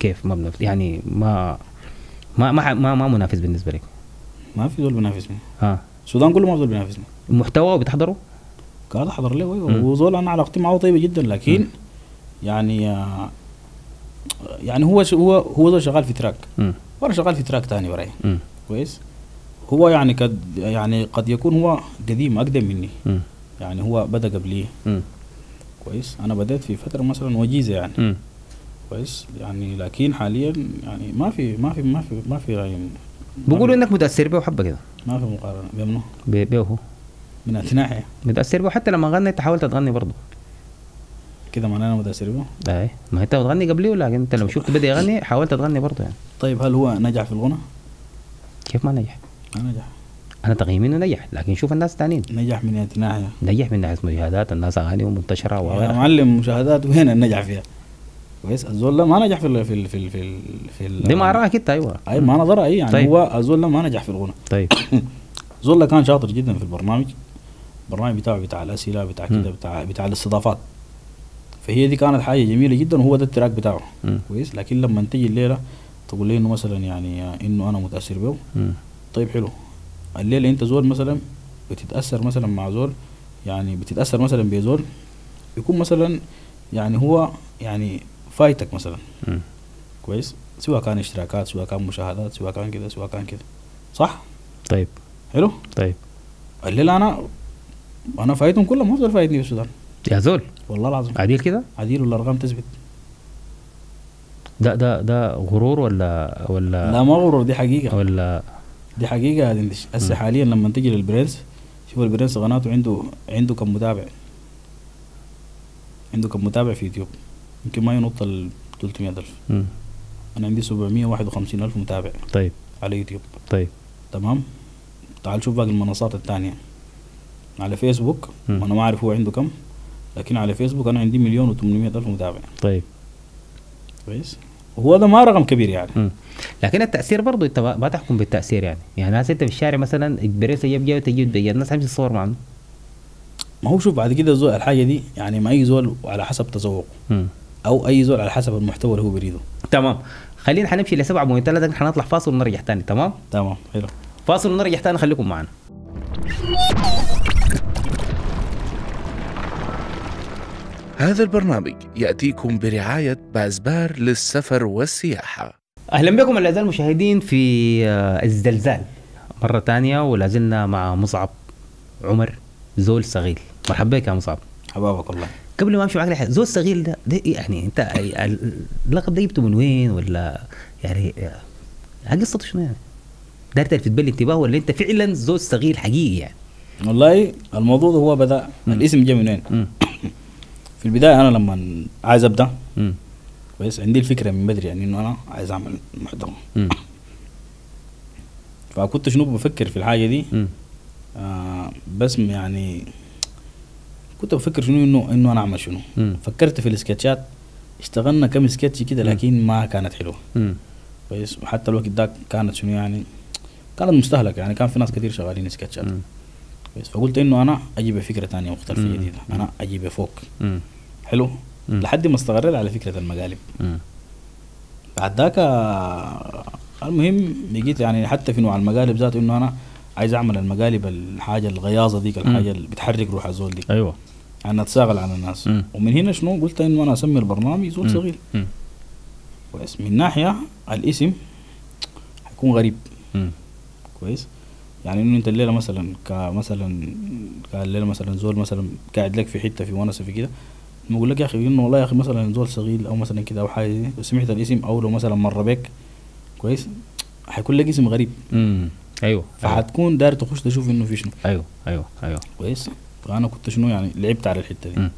كيف ما بنفس يعني ما ما ما ما, ما منافس بالنسبة لك ما في زول بينافسني ها السودان كله ما في زول بينافسني المحتوى بتحضره؟ قاعد أحضر له. أيوه وزول أنا علاقتي معه طيبة جدا لكن يعني آه، يعني هو هو هو زول شغال في تراك. وأنا شغال في تراك تاني براي مم. كويس هو يعني قد يعني قد يكون هو قديم أقدم مني مم. يعني هو بدأ قبلي. كويس أنا بديت في فترة مثلا وجيزة يعني مم. كويس. يعني لكن حاليا يعني ما في ما في ما في ما في يعني بيقولوا في- إنك متأثر به حبه كده ما في مقارنة. بينه. ب- به هو. من ناحيه ناحيه متأثر به. حتى لما غنى انت حاولت تغني برضه. كده معناه أنا متأثر به؟ اي ما انت بتغني قبليه لكن أنت لو شفت بدأ يغني *laughs* حاولت تغني برضه يعني. طيب هل هو نجح في الغنى؟ كيف ما نجح؟ ما نجح. أنا تقييمي انه نجح لكن شوف الناس الثانيين نجح من ناحيه نجح من ناحيه مشاهدات الناس أغانيهم منتشرة يا وغيرها. معلم مشاهدات وين النجح فيها؟ كويس. الزول ده ما نجح في ال في ال في ال في ال في ال دي ما اراك انت أيوه أي ما نظر أي يعني طيب. هو الزول ده ما نجح في الغنى. طيب. *coughs* الزول ده كان شاطر جدا في البرنامج. البرنامج بتاعه بتاع الأسئلة بتاع. كده بتاع بتاع الاستضافات. فهي دي كانت حاجة جميلة جدا وهو ده التراك بتاعه. مم. كويس. لكن لما تيجي الليلة تقول لي إنه مثلا يعني إنه أنا متأثر به. طيب حلو. الليلة أنت زول مثلا بتتأثر مثلا مع زول يعني بتتأثر مثلا بزول يكون مثلا يعني هو يعني فايتك مثلا. مم. كويس؟ سواء كان اشتراكات سواء كان مشاهدات سواء كان كده سواء كان كده صح؟ طيب. حلو؟ طيب. الليلة أنا أنا فايتهم كلهم افضل فايتني في السودان يا زول. والله العظيم. عديل كده؟ عديل والارقام تثبت؟ ده ده ده غرور ولا ولا لا ما غرور دي حقيقة. ولا دي حقيقة هسه. حاليا لما تيجي للبرنس شوف البرنس قناته عنده عنده كم متابع. عنده كم متابع في يوتيوب. يمكن ما ينط ال 300000 مم. أنا عندي 751 ألف متابع طيب. على يوتيوب. طيب. تمام؟ تعال شوف باقي المنصات الثانية على فيسبوك مم. أنا ما أعرف هو عنده كم لكن على فيسبوك أنا عندي مليون و800 ألف متابع. طيب. كويس؟ وهو ده ما رقم كبير يعني. مم. لكن التأثير برضه أنت ما تحكم بالتأثير يعني. يعني ناس أنت في الشارع مثلا بريس جاب جاي وتجي تبين الناس حمشي تصور معه ما هو شوف بعد كده الحاجة دي يعني ما اي زول على حسب تذوقه. أو أي زول على حسب المحتوى اللي هو بيريده. تمام. خلينا حنمشي لسبعة بوينت ثلاثة حنطلع. فاصل ونرجع تاني. تمام؟ تمام. حلو. فاصل ونرجع تاني. خليكم معنا. هذا البرنامج يأتيكم برعاية بازبار للسفر والسياحة. أهلا بكم الأعزاء المشاهدين في آه، الزلزال. مرة تانية ولا زلنا مع مصعب عمر زول صغير. مرحبا بك يا مصعب. حبابك والله قبل ما أمشي معك لحاجة زول صغير ده, ده يعني أنت ال- اللقب ده جبته من وين ولا يعني آه، قصته شنو يعني؟ داير تلفت بالانتباه ولا أنت فعلا زول صغير حقيقي يعني؟ والله الموضوع ده هو بدأ. الاسم جاي من وين. *coughs* في البداية أنا لما عايز أبدأ. كويس عندي الفكرة من بدري يعني إنه أنا عايز أعمل محتوى. فكنت شنو بفكر في الحاجة دي. آه بس يعني كنت بفكر شنو انه إنه أنا أعمل شنو. فكرت في السكتشات اشتغلنا كم سكتش كده. لكن ما كانت حلوة. كويس وحتى الوقت ده كانت شنو يعني كانت مستهلكة يعني كان في ناس كثير شغالين سكتشات. كويس فقلت إنه أنا أجيب فكرة ثانية مختلفة. جديدة أنا أجيب فوق. حلو. لحد ما استقريت على فكرة المقالب. بعد ذاك المهم بقيت يعني حتى في نوع المقالب ذاته إنه أنا عايز أعمل المقالب الحاجة الغياظة ديك الحاجة اللي بتحرك روح الزول دي أيوه. يعني أتساغل على الناس. مم. ومن هنا شنو؟ قلت إنه أنا أسمي البرنامج زول. صغير. كويس. من ناحية الاسم حيكون غريب. مم. كويس. يعني إنه أنت الليلة مثلا كمثلا الليلة مثلا زول مثلا قاعد لك في حتة في ونسة في كده أقول لك يا أخي إنه والله يا أخي مثلا زول صغير أو مثلا كده أو حاجة دي وسمعت الاسم أو لو مثلا مر بك كويس. حيكون لك اسم غريب. أيوه فحتكون داير تخش تشوف إنه في شنو. أيوه أيوه أيوه. كويس. فانا كنت شنو يعني لعبت على الحتة دي.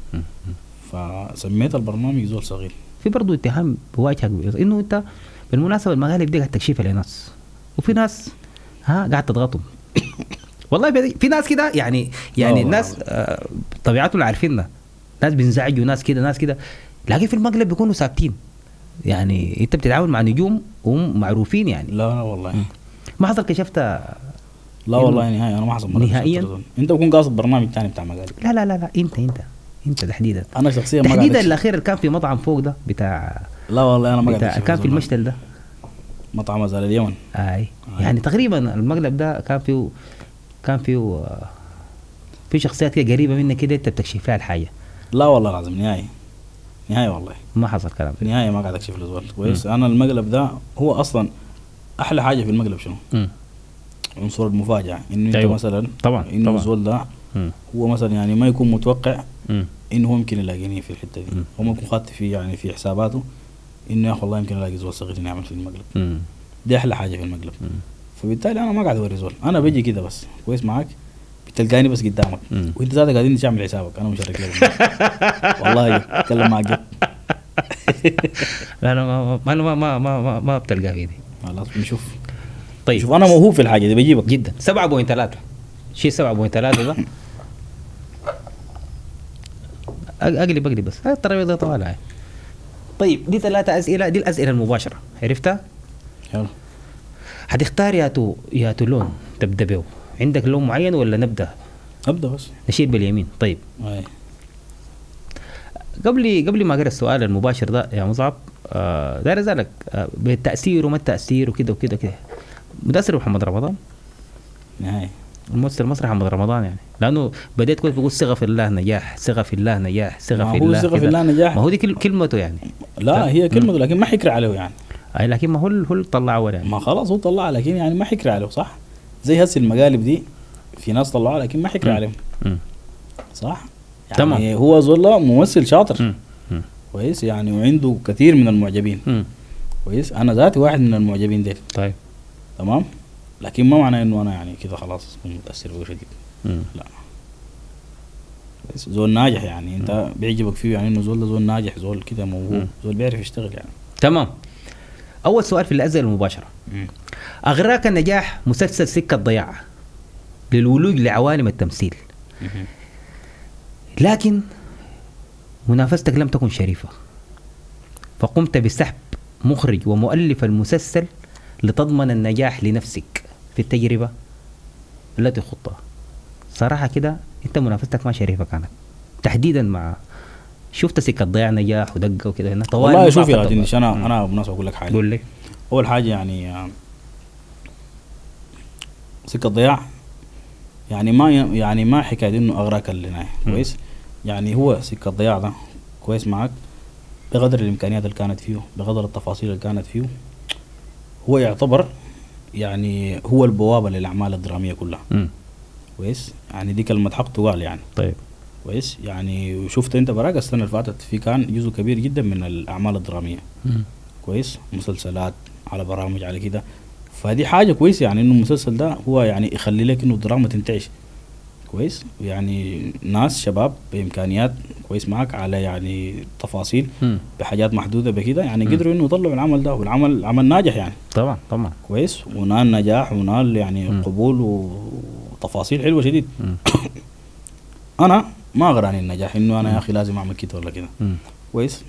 فسميت البرنامج زول صغير. في برضه اتهام بواجهك؟ إنه أنت بالمناسبة المقالب دي قاعد تكشفها لناس. وفي ناس ها قاعد تضغطهم. *coughs* والله بدي- في ناس كده يعني يعني الناس آه طبيعتهم عارفينها ناس بينزعجوا ناس كده ناس كده. لكن في المقلب بيكونوا ثابتين. يعني أنت بتتعامل مع نجوم وهم معروفين يعني. لا والله. ما حصل كشفت لا والله نهائي أنا ما حصل نهائياً؟ أنت بكون قاصد برنامج ثاني بتاع مقالب لا لا لا لا أنت أنت أنت تحديدا. أنا شخصيا ما تحديدا. الأخير اللي كان في مطعم فوق ده بتاع لا والله أنا ما بتاع كان في. المشتل ده. مطعم زال اليمن. أي. آه. يعني تقريبا المقلب ده كان فيه كان فيه آه، في شخصيات كده قريبة منك كده أنت بتكشف لها الحاجة. لا والله العظيم نهائي. نهائي والله. ما حصل كلام. نهائي ما قاعد أكشف لزول كويس. أنا المقلب ده هو أصلا أحلى حاجة في المقلب شنو؟ عنصر المفاجأة إنه أنت أيوة. مثلا طبعا إنه الزول ده. هو مثلا يعني ما يكون متوقع. إنه هو يمكن يلاقيني في الحتة دي. هو ما يكون خاطر في يعني في حساباته إنه يا أخي والله يمكن ألاقي زول صغير يعمل في المقلب. دي أحلى حاجة في المقلب. فبالتالي أنا ما قاعد أوري زول أنا بجي كده بس كويس معاك بتلقاني بس قدامك. وأنت ذاتك قاعدين تعمل حسابك أنا مشارك لك *laughs* والله أتكلم معك لا أنا ما ما ما ما ما, ما, ما بتلقى في دي خلاص بنشوف. طيب. شوف أنا موهوب في الحاجة دي بجيبك جدا. 7.3 شيء 7.3 ده. أقلب أقلب بس. الترابيزه طوال هاي طيب دي ثلاثة أسئلة. دي الأسئلة المباشرة. عرفتها؟ يلا. حتختار يا تو يا تو لون تبدأ به عندك لون معين ولا نبدأ؟ أبدأ بس. نشيل باليمين. طيب. أي. قبل قبل ما أقرأ السؤال المباشر ده يا مصعب آه اسالك آه بالتأثير وما التأثير وكده وكده كده متاثر بمحمد رمضان. نهاية الممثل المسرحي محمد رمضان يعني. لأنه بديت كنت بقول ثقة في الله نجاح ثقة في الله نجاح ما في هو الله ثقة في. الله نجاح. ما هو دي كل- كلمته يعني. لا هي كلمة لكن ما حكر عليه يعني. أي لكن ما هو هو اللي طلع اول يعني. ما خلاص هو طلع لكن يعني ما حكر عليه صح؟ زي هسه المقالب دي في ناس طلعوها لكن ما حكر مم. عليهم. صح؟ يعني تمام. هو زول ممثل شاطر. مم. مم. كويس يعني وعنده كثير من المعجبين مم. كويس أنا ذاتي واحد من المعجبين ديل طيب تمام لكن ما معناه إنه أنا يعني كده خلاص متأثر بيه شديد مم. كويس زول ناجح يعني أنت بيعجبك فيه يعني إنه زول ده زول ناجح زول كده موهوب مم. زول بيعرف يشتغل يعني تمام أول سؤال في الاسئله المباشرة مم. أغراك النجاح مسلسل سكة ضياع للولوج لعوالم التمثيل مهم. لكن منافستك لم تكن شريفة. فقمت بسحب مخرج ومؤلف المسلسل لتضمن النجاح لنفسك. في التجربة التي خضتها صراحة كده أنت منافستك ما شريفة كانت. تحديدا مع شفت سكة ضياع نجاح ودقة وكده هنا؟ طوال والله شوف يا أنا. أنا بالمناسبه أقول لك حاجة. قول لي. أول حاجة يعني سكة ضياع يعني ما يعني ما حكاية إنه أغراك النهايه مم. كويس؟ يعني هو سكة ضياع ده كويس معك بقدر الإمكانيات اللي كانت فيه بقدر التفاصيل اللي كانت فيه هو يعتبر يعني هو البوابة للأعمال الدرامية كلها. مم. كويس؟ يعني دي كلمة حق تقال يعني. طيب. كويس؟ يعني شفت أنت براك السنة اللي فاتت في كان جزء كبير جدا من الأعمال الدرامية. مم. كويس؟ مسلسلات على برامج على كده. فدي حاجة كويسة يعني إنه المسلسل ده هو يعني يخلي لك إنه الدراما تنتعش. كويس يعني ناس شباب بإمكانيات كويس معك على يعني تفاصيل. بحاجات محدودة بكده يعني. قدروا إنه يطلعوا العمل ده والعمل عمل ناجح يعني طبعا طبعا كويس ونال نجاح ونال يعني مم. قبول وتفاصيل حلوة شديد. *coughs* أنا ما غراني النجاح إنه أنا يا أخي لازم أعمل كده ولا كده. كويس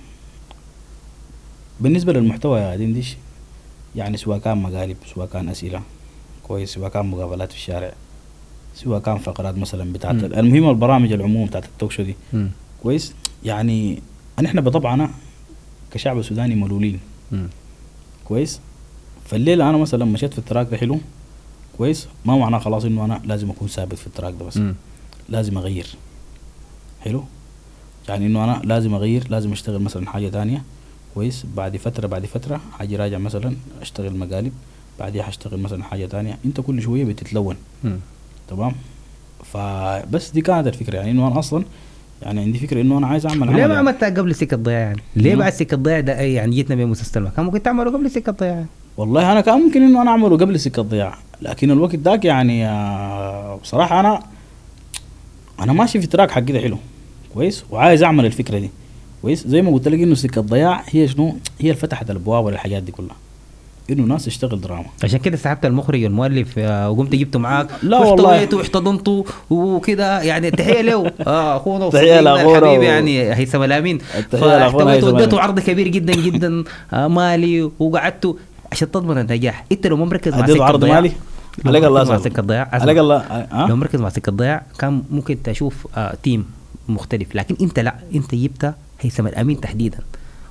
بالنسبة للمحتوى يا دندش يعني سواء كان مقالب سواء كان أسئلة كويس سواء كان مقابلات في الشارع سواء كان فقرات مثلا بتاعت مم. المهم البرامج العموم بتاعت ال talk show دي. مم. كويس؟ يعني نحن بطبعنا كشعب سوداني ملولين. مم. كويس؟ فالليله أنا مثلا مشيت في ال track ده حلو كويس؟ ما معناه خلاص إنه أنا لازم أكون ثابت في ال track ده بس. مم. لازم أغير. حلو؟ يعني إنه أنا لازم أغير لازم أشتغل مثلا حاجة تانية. كويس؟ بعد فترة بعد فترة حاجي راجع مثلا أشتغل مقالب بعديها حاشتغل مثلا حاجة تانية. أنت كل شوية بتتلون. مم. تمام فبس دي كانت الفكرة يعني إنه أنا أصلا يعني عندي فكرة إنه أنا عايز أعمل ليه ما يعني. عملتها قبل سكة ضياع يعني؟ ليه. بعد سكة ضياع ده أي يعني جيتنا بمسلسل كان ممكن تعمله قبل سكة ضياع يعني. والله أنا كان ممكن إنه أنا أعمله قبل سكة الضياع لكن الوقت ذاك يعني آه، بصراحة أنا أنا ماشي في تراك حق كده حلو كويس وعايز أعمل الفكرة دي كويس زي ما قلت لك إنه سكة الضياع هي شنو هي اللي فتحت الأبواب والحاجات دي كلها إنه ناس تشتغل دراما. عشان كده سحبت المخرج والمؤلف آه، وقمت جبته معاك. لا والله. واحتضنته وكده يعني تحية له. آه أخونا لأخونا الحبيب و- يعني هيثم الأمين. فاحتويته الأمين. عرض كبير جدا جدا آه مالي وقعدته عشان تضمن النجاح. انت لو ما مركز مع سكة عرض الضياع مالي؟ عليك الله مع. سكة الضياع. عليك الله. لو مركز مع سكة الضياع كان ممكن تشوف آه تيم مختلف. لكن انت لا انت جبت هيثم الأمين تحديدا.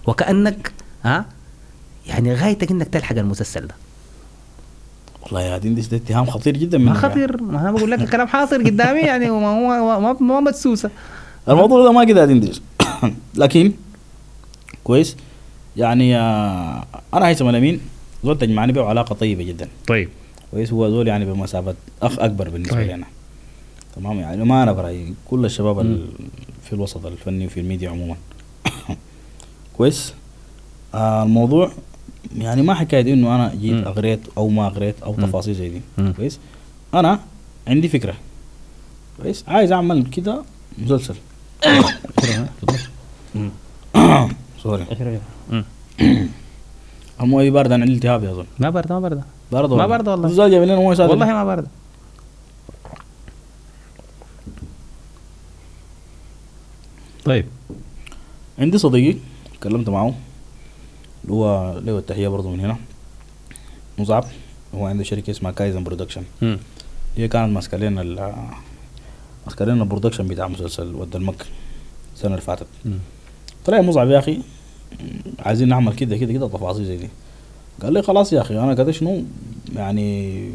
وكأنك ها آه يعني غايتك إنك تلحق المسلسل ده. والله يا دين ده اتهام خطير جدا ما يعني. خطير ما أنا بقول لك الكلام حاصل قدامي يعني وما هو ما, ما مدسوسة. الموضوع ده ما كده دندش *coughs* لكن كويس. يعني آه، أنا هيثم الامين زول تجمعني به علاقه طيبة جدا. طيب. كويس. هو زول يعني بمثابه أخ أكبر بالنسبة طيب. لي أنا تمام؟ يعني ما أنا برأيي كل الشباب. ال- في الوسط الفني وفي الميديا عموما. *coughs* كويس. آه الموضوع يعني ما حكاية إنه أنا جيت. أغريت أو ما أغريت أو. تفاصيل زي دي. كويس؟ أنا عندي فكرة. كويس؟ عايز أعمل كده مسلسل. sorry المويه بارده أنا عندي التهاب يا زول. ما برد ما برد. بارده ما. باردة والله. الزول جايب لنا مويه ساده والله ما برد. طيب. عندي صديقي تكلمت معه. هو له التحية برضه من هنا. مصعب هو عنده شركة اسمها كايزن production. هي كانت ماسكة لنا ال- ماسكة لنا ال production بتاع مسلسل ود المك السنة اللي فاتت. يا مصعب يا أخي عايزين نعمل كده كده كده تفاصيل زي دي. قال لي خلاص يا أخي أنا كده شنو يعني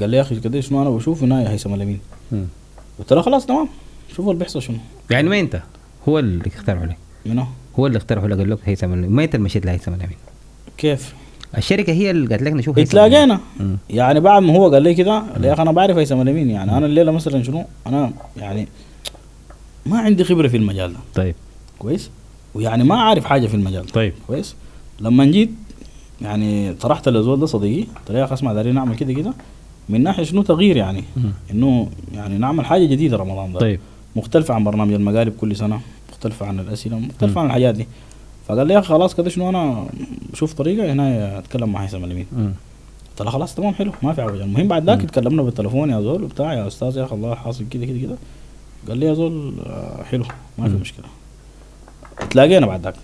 قال لي يا أخي كده شنو أنا بشوف هنا هيثم الأمين. قلت له خلاص تمام شوفوا اللي بيحصل شنو. يعني ما أنت هو اللي اقترحه لك. منو هو اللي اقترحه لك قال لك هيثم ما انت اللي مشيت لهيثم الأمين. كيف؟ الشركة هي اللي قالت لك نشوف. اتلاقينا. يعني بعد ما هو قال لي كده يا أخي أنا بعرف هيثم الأمين يعني أنا الليلة مثلا شنو؟ أنا يعني ما عندي خبرة في المجال ده. طيب. كويس؟ ويعني ما عارف حاجة في المجال ده. طيب. كويس؟ لما جيت يعني طرحت للزول ده صديقي قلت له يا أخي اسمع دارين نعمل كده كده. من ناحية شنو؟ تغيير يعني. إنه يعني نعمل حاجة جديدة رمضان ده. طيب. مختلفة عن برنامج المقالب كل سنة. مختلفة عن الأسئلة مختلفه عن الحاجات دي. فقال لي يا أخي خلاص كده شنو أنا بشوف طريقة هنا أتكلم مع هيثم الامين مم. قلت له خلاص تمام حلو ما في عوجة. المهم بعد ذاك مم. اتكلمنا بالتليفون يا زول بتاع يا أستاذ يا أخي الله حاصل كده كده كده. قال لي يا زول آه، حلو ما في. مشكلة. تلاقينا بعد ذاك.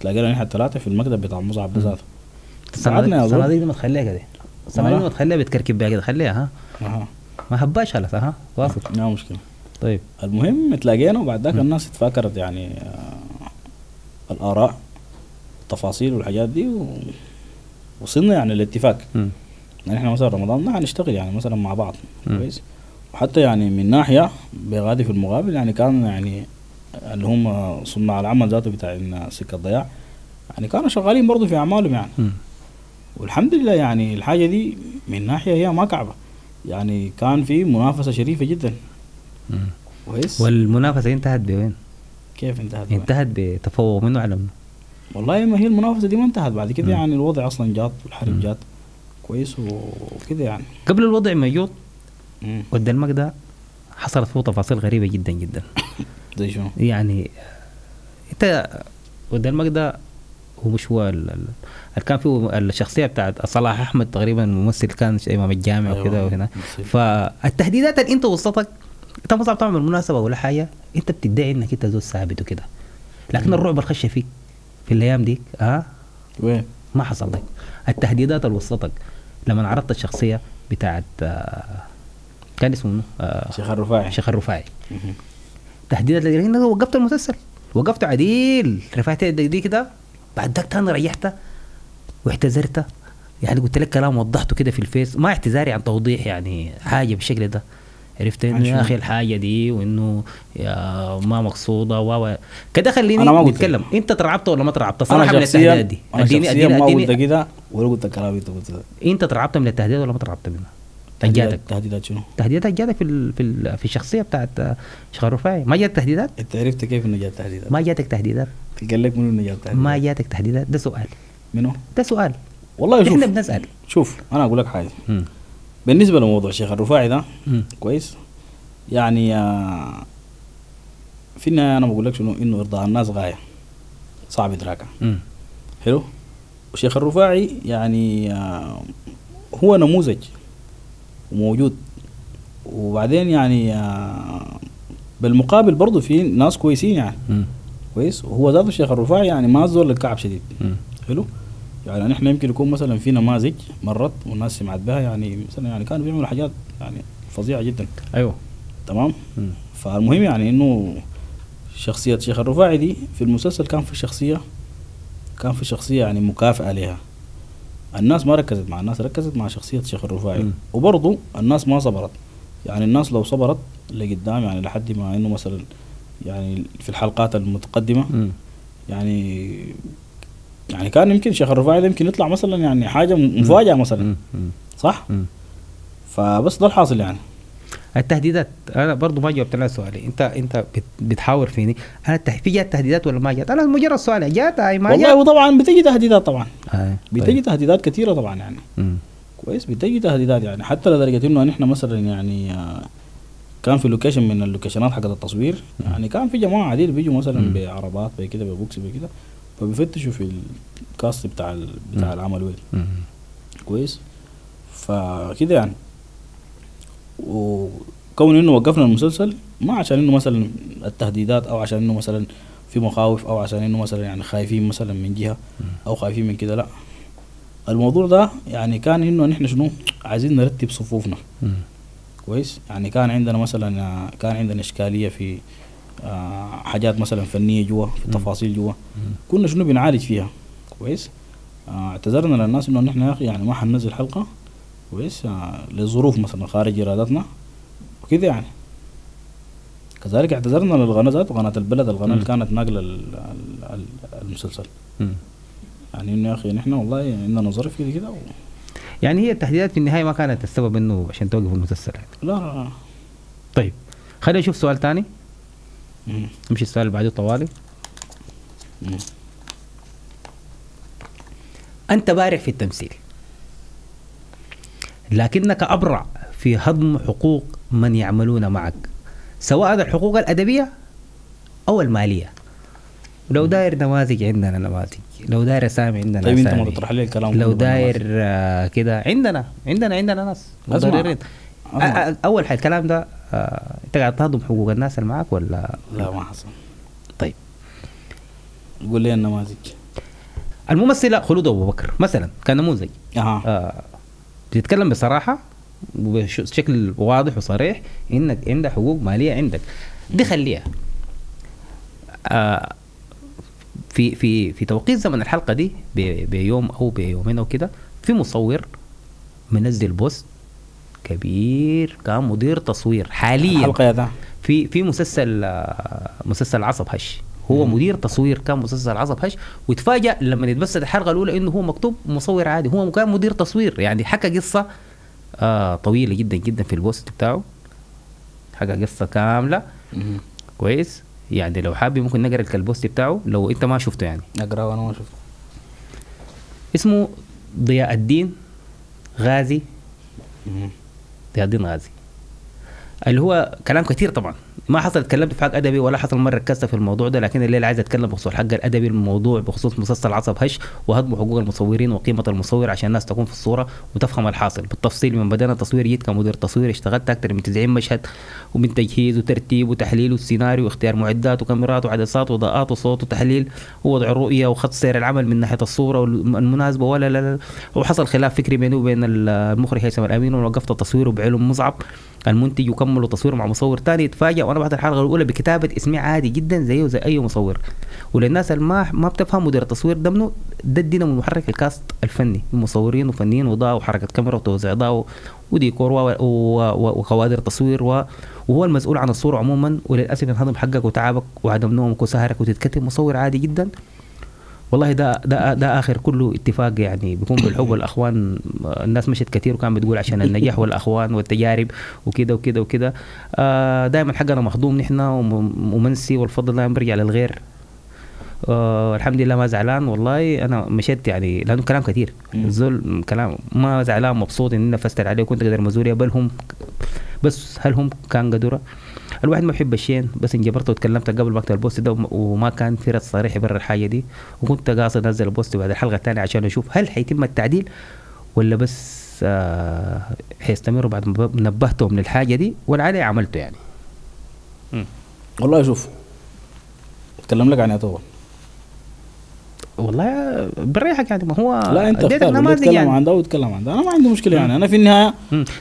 تلاقينا نحن الثلاثه في المكتب بتاع مصعب. ذاته. الصناديق يا زول. دي ما تخليها كده. الصناديق دي ما تخليها بتكركب بيها كده خليها ها؟ ما هباش خلاص ها؟ واصل ما مشكلة. طيب المهم تلاقينا وبعد ذاك. الناس تفاكرت يعني آه الآراء التفاصيل والحاجات دي و... وصلنا يعني الاتفاق. يعني إحنا مثلا رمضان ده هنشتغل يعني مثلا مع بعض. كويس وحتى يعني من ناحية بغادي في المقابل يعني كان يعني اللي هم صناع العمل ذاته بتاع سكه الضياع يعني كانوا شغالين برضه في أعمالهم يعني مم. والحمد لله يعني الحاجة دي من ناحية هي ما كعبة يعني كان في منافسة شريفة جدا. كويس والمنافسة انتهت بوين؟ كيف انتهت انتهت بتفوق منه على منه والله ما هي المنافسة دي ما انتهت بعد كده. يعني الوضع أصلا جات والحرب. جات كويس وكده يعني قبل الوضع ما يجوط. ود المجد حصلت فيه تفاصيل غريبة جدا جدا *laughs* زي شنو؟ يعني انت وده المقدة هو مش هو ال- ال- اللي كان فيه الشخصية بتاعت صلاح أحمد تقريبا ممثل كان إمام الجامع أيوة، وكده وهنا. فالتهديدات اللي انت وسطك انت ما صعب تعمل مناسبة ولا حاجة انت بتدعي انك انت زول ثابت وكده. لكن الرعب اللي خش فيك في الأيام دي ها؟ وين؟ ما حصل لك. التهديدات اللي وسطك لما عرضت الشخصية بتاعت آه، كان اسمه؟ آه، شيخ الرفاعي. شيخ الرفاعي. تهديدات وقفت المسلسل. وقفت عديل. رفعت يدك دي كده. بعد ذاك تاني ريحتها واعتذرت يعني قلت لك كلام وضحته كده في الفيس. ما اعتذاري عن توضيح يعني حاجة بالشكل ده. عرفت إنه يا؟ أخي الحاجة دي وإنه ما مقصودة و كده خليني قلت نتكلم أنت ترعبت ولا ما ترعبت صراحة من التهديدات دي أنا اديني اديني ما قلت كده ولا قلت الكلام أنت قلته ده أنت ترعبت من التهديدات ولا ما ترعبت منها؟ جاتك تهديدات شنو؟ تهديدات جاتك في ال في ال في الشخصية بتاعت شيخ الرفاعي ما جات تهديدات؟ أنت عرفت كيف إنه جات تهديدات؟ ما جاتك تهديدات قال لك منو إنه جات تهديدات؟ ما جاتك تهديدات ده سؤال منو؟ ده سؤال والله شوف إحنا بنسأل شوف أنا أقول لك حاجة. بالنسبة لموضوع الشيخ الرفاعي ده. كويس. يعني آه، في النهايه أنا بقول لك شنو؟ إنه إرضاء الناس غاية. صعب ادراكها. حلو؟ والشيخ الرفاعي يعني آه، هو نموذج وموجود. وبعدين يعني آه، بالمقابل برضه في ناس كويسين يعني. مم. كويس؟ وهو ذاته الشيخ الرفاعي يعني ما زول الكعب شديد. مم. حلو؟ يعني نحن يمكن يكون مثلا في نماذج مرت والناس سمعت بها يعني مثلا يعني كانوا بيعملوا حاجات يعني فظيعة جدا أيوه تمام مم. فالمهم يعني إنه شخصية شيخ الرفاعي دي في المسلسل كان في شخصية كان في شخصية يعني مكافأة لها الناس ما ركزت مع الناس ركزت مع شخصية شيخ الرفاعي. وبرضه الناس ما صبرت يعني الناس لو صبرت لقدام يعني لحد ما إنه مثلا يعني في الحلقات المتقدمة مم. يعني يعني كان يمكن شيخ الرفاعي ده يمكن يطلع مثلا يعني حاجة مفاجأة مثلا. صح؟ فبس ده الحاصل يعني. التهديدات أنا برضو ما جاوبت على سؤالي. أنت أنت بت- بتحاور فيني. أنا. في جات تهديدات ولا ما جات؟ أنا مجرد سؤال جات اي ما والله وطبعا بتجي تهديدات طبعا. آه. بتجي تهديدات كثيرة طبعا يعني. كويس بتجي تهديدات يعني. حتى لدرجة إنه نحن مثلا يعني آه، كان في location من اللوكيشنات حقت التصوير. يعني كان في جماعة عديد بيجوا مثلا. بعربات بكده ببوكس بكده فبيفتشوا في الكاست بتاع ال- بتاع مم. العمل وين مم. كويس. فكده يعني. وكون إنه وقفنا المسلسل ما عشان إنه مثلا التهديدات أو عشان إنه مثلا في مخاوف أو عشان إنه مثلا يعني خايفين مثلا من جهة أو خايفين من كده لا. الموضوع ده يعني كان إنه نحن شنو؟ عايزين نرتب صفوفنا. مم. كويس. يعني كان عندنا مثلا كان عندنا إشكالية في حاجات مثلا فنية جوا في مم. تفاصيل جوا. كنا شنو بنعالج فيها؟ كويس. آه، اعتذرنا للناس إنه نحن يا أخي يعني ما حننزل حلقة. كويس. آه، لظروف مثلا خارج إرادتنا. وكذا يعني. كذلك اعتذرنا للقناه ذات قناه البلد القناه. اللي كانت ناقلة ال- ال- ال- المسلسل. مم. يعني إنه يا أخي نحن والله عندنا ظرف كده كده و- يعني هي التهديدات في النهاية ما كانت السبب إنه عشان توقف المسلسل يعني. لا. لا لا طيب. خلينا نشوف سؤال تاني. مم. نمشي السؤال اللي بعده طوالي مم. أنت بارع في التمثيل لكنك أبرع في هضم حقوق من يعملون معك سواء الحقوق الأدبية أو المالية لو داير نماذج عندنا نماذج لو داير أسامي عندنا طيب أنت ما. تطرح لي الكلام لو داير آه، كده عندنا عندنا عندنا ناس أسمع. مضررين أسمع. أول حاجة الكلام ده آه، أنت قاعد تهضم حقوق الناس اللي معك ولا لا ما حصل. طيب. قول لي النماذج الممثلة خلود أبو بكر مثلا كنموذج أها. آه، بتتكلم بصراحة وبشكل واضح وصريح إنك عندك حقوق مالية عندك. دي خليها آه، في في في توقيت زمن الحلقة دي بيوم أو بيومين أو كده في مصور منزل post كبير كان مدير تصوير حاليا. الحلقة يا ده. في في مسلسل آه، مسلسل عصب هش. هو مم. مدير تصوير كان مسلسل عصب هش. وتفاجأ لما يتبث الحلقة الأولى إنه هو مكتوب مصور عادي. هو كان مدير تصوير. يعني حكى قصة آه طويلة جدا جدا في ال post بتاعه. حكى قصة كاملة. مم. كويس. يعني لو حابب ممكن نقرأ لك ال post بتاعه لو أنت ما شفته يعني. اقرا وأنا ما شفت اسمه ضياء الدين غازي. مم. الدين غازي اللي هو كلام كثير طبعا. ما حصل تكلمت في حق أدبي ولا حصل مرة ركزت في الموضوع ده لكن الليلة عايز أتكلم بخصوص الحق الأدبي الموضوع بخصوص مسلسل عصب هش وهضم حقوق المصورين وقيمة المصور عشان الناس تكون في الصورة وتفهم الحاصل. بالتفصيل من بدأنا تصوير جيت كمدير تصوير اشتغلت أكثر من 90 مشهد ومن تجهيز وترتيب وتحليل والسيناريو واختيار معدات وكاميرات وعدسات وإضاءات وصوت وتحليل ووضع الرؤية وخط سير العمل من ناحية الصورة والمناسبة ولا لا لا. وحصل خلاف فكري بيني وبين المخرج هيثم الأمين ووقفت التصوير بعلم مصعب. المنتج يكمل تصويره مع مصور تاني يتفاجئ وأنا بعد الحلقة الأولى بكتابة اسمي عادي جدا زيه زي أي مصور. وللناس اللي ما ما بتفهم مدير التصوير ده منه ده الدينامو المحرك الكاست الفني مصورين وفنيين وضاء وحركه كاميرا وتوزيع ضوء وديكور وكوادر تصوير و- وهو المسؤول عن الصورة عموما وللأسف ينهضم حقك وتعبك وعدم نومك وسهرك وتتكتب مصور عادي جدا. والله ده ده ده آخر كله اتفاق يعني. بيكون بالحب *coughs* والأخوان الناس مشت كثير وكان بتقول عشان النجاح والأخوان والتجارب وكده وكده وكده. آه دائما حقنا مخدوم نحن وم- ومنسي والفضل دائما بيرجع للغير آه الحمد لله ما زعلان والله. أنا مشيت يعني لأنه كلام كثير. الزول كلام ما زعلان مبسوط إني نفست عليه وكنت قدر مزوريا بل هم بس هل هم كان قدرة؟ الواحد ما بيحب الشين بس انجبرت وتكلمت قبل ما اكتب البوست ده وم- وما كان في رد صريح برا الحاجة دي وكنت قاصد أنزل البوست بعد الحلقة الثانية عشان أشوف هل حيتم التعديل ولا بس آه حيستمروا بعد ما نبهتهم للحاجة دي والعادي عملته يعني. والله شوف أتكلم لك عن إيه طول والله بريحك يعني ما هو لا أنت اختار نماذج اتكلم يعني. عن ده واتكلم عن ده. أنا ما عندي مشكلة يعني. أنا في النهاية.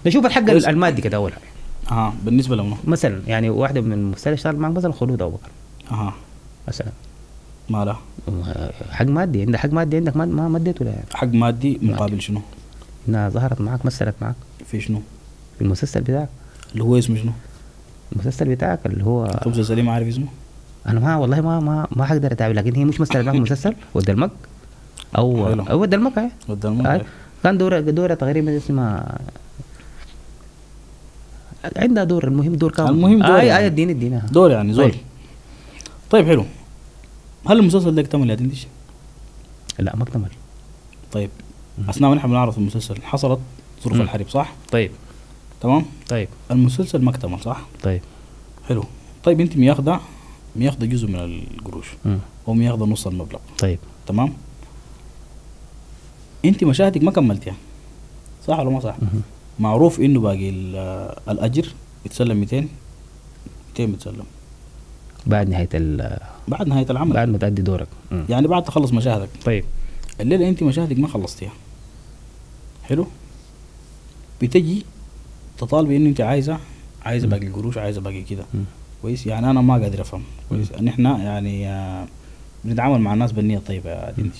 نشوف الحق المادي كده اول حاجة آه. بالنسبة لمنو مثلا يعني واحدة من الممثلين اشتغل معك مثلا خلود أبو بكر. أها مثلا. ما لا. حق مادي عندك حق مادي عندك ما ما مديته ولا؟ يعني حق مادي مقابل شنو؟ إنها ظهرت معك مثلت معك. في شنو؟ في المسلسل بتاعك. اللي هو اسمه شنو؟ المسلسل بتاعك اللي هو خبز سليم عارف اسمه؟ أنا ما والله ما ما ما حقدر اتابع لكن هي مش مثلت معك في المسلسل *laughs* ودلمك أو حلو. أو ودلمك اهي قدام آه. كان دورة دورة تقريبا اسمها عندها دور المهم دور كان المهم دور آه يعني. آه اديني اديني دور يعني زول طيب. طيب حلو هل المسلسل ده اكتمل يا دندش؟ لا ما اكتمل طيب أثناء ما نحن بنعرض المسلسل حصلت ظروف. الحرب صح؟ طيب تمام؟ طيب المسلسل ما اكتمل صح؟ طيب حلو طيب انت مياخدة مياخدة جزء من القروش مم. ومياخده نص المبلغ طيب تمام؟ انت مشاهدك ما كملتيها صح ولا ما صح؟ معروف إنه باقي ال- الأجر بيتسلم 200 200 بيتسلم بعد نهاية ال بعد نهاية العمل. بعد ما تأدي دورك. مم. يعني بعد تخلص مشاهدك. طيب. الليلة أنت مشاهدك ما خلصتيها. حلو؟ بتجي تطالبي ان أنت عايزة عايزة باقي القروش عايزة باقي كده. كويس؟ يعني أنا ما قادر أفهم. كويس؟ ان إحنا يعني آه، بنتعامل مع الناس بالنية الطيبه يا دينتي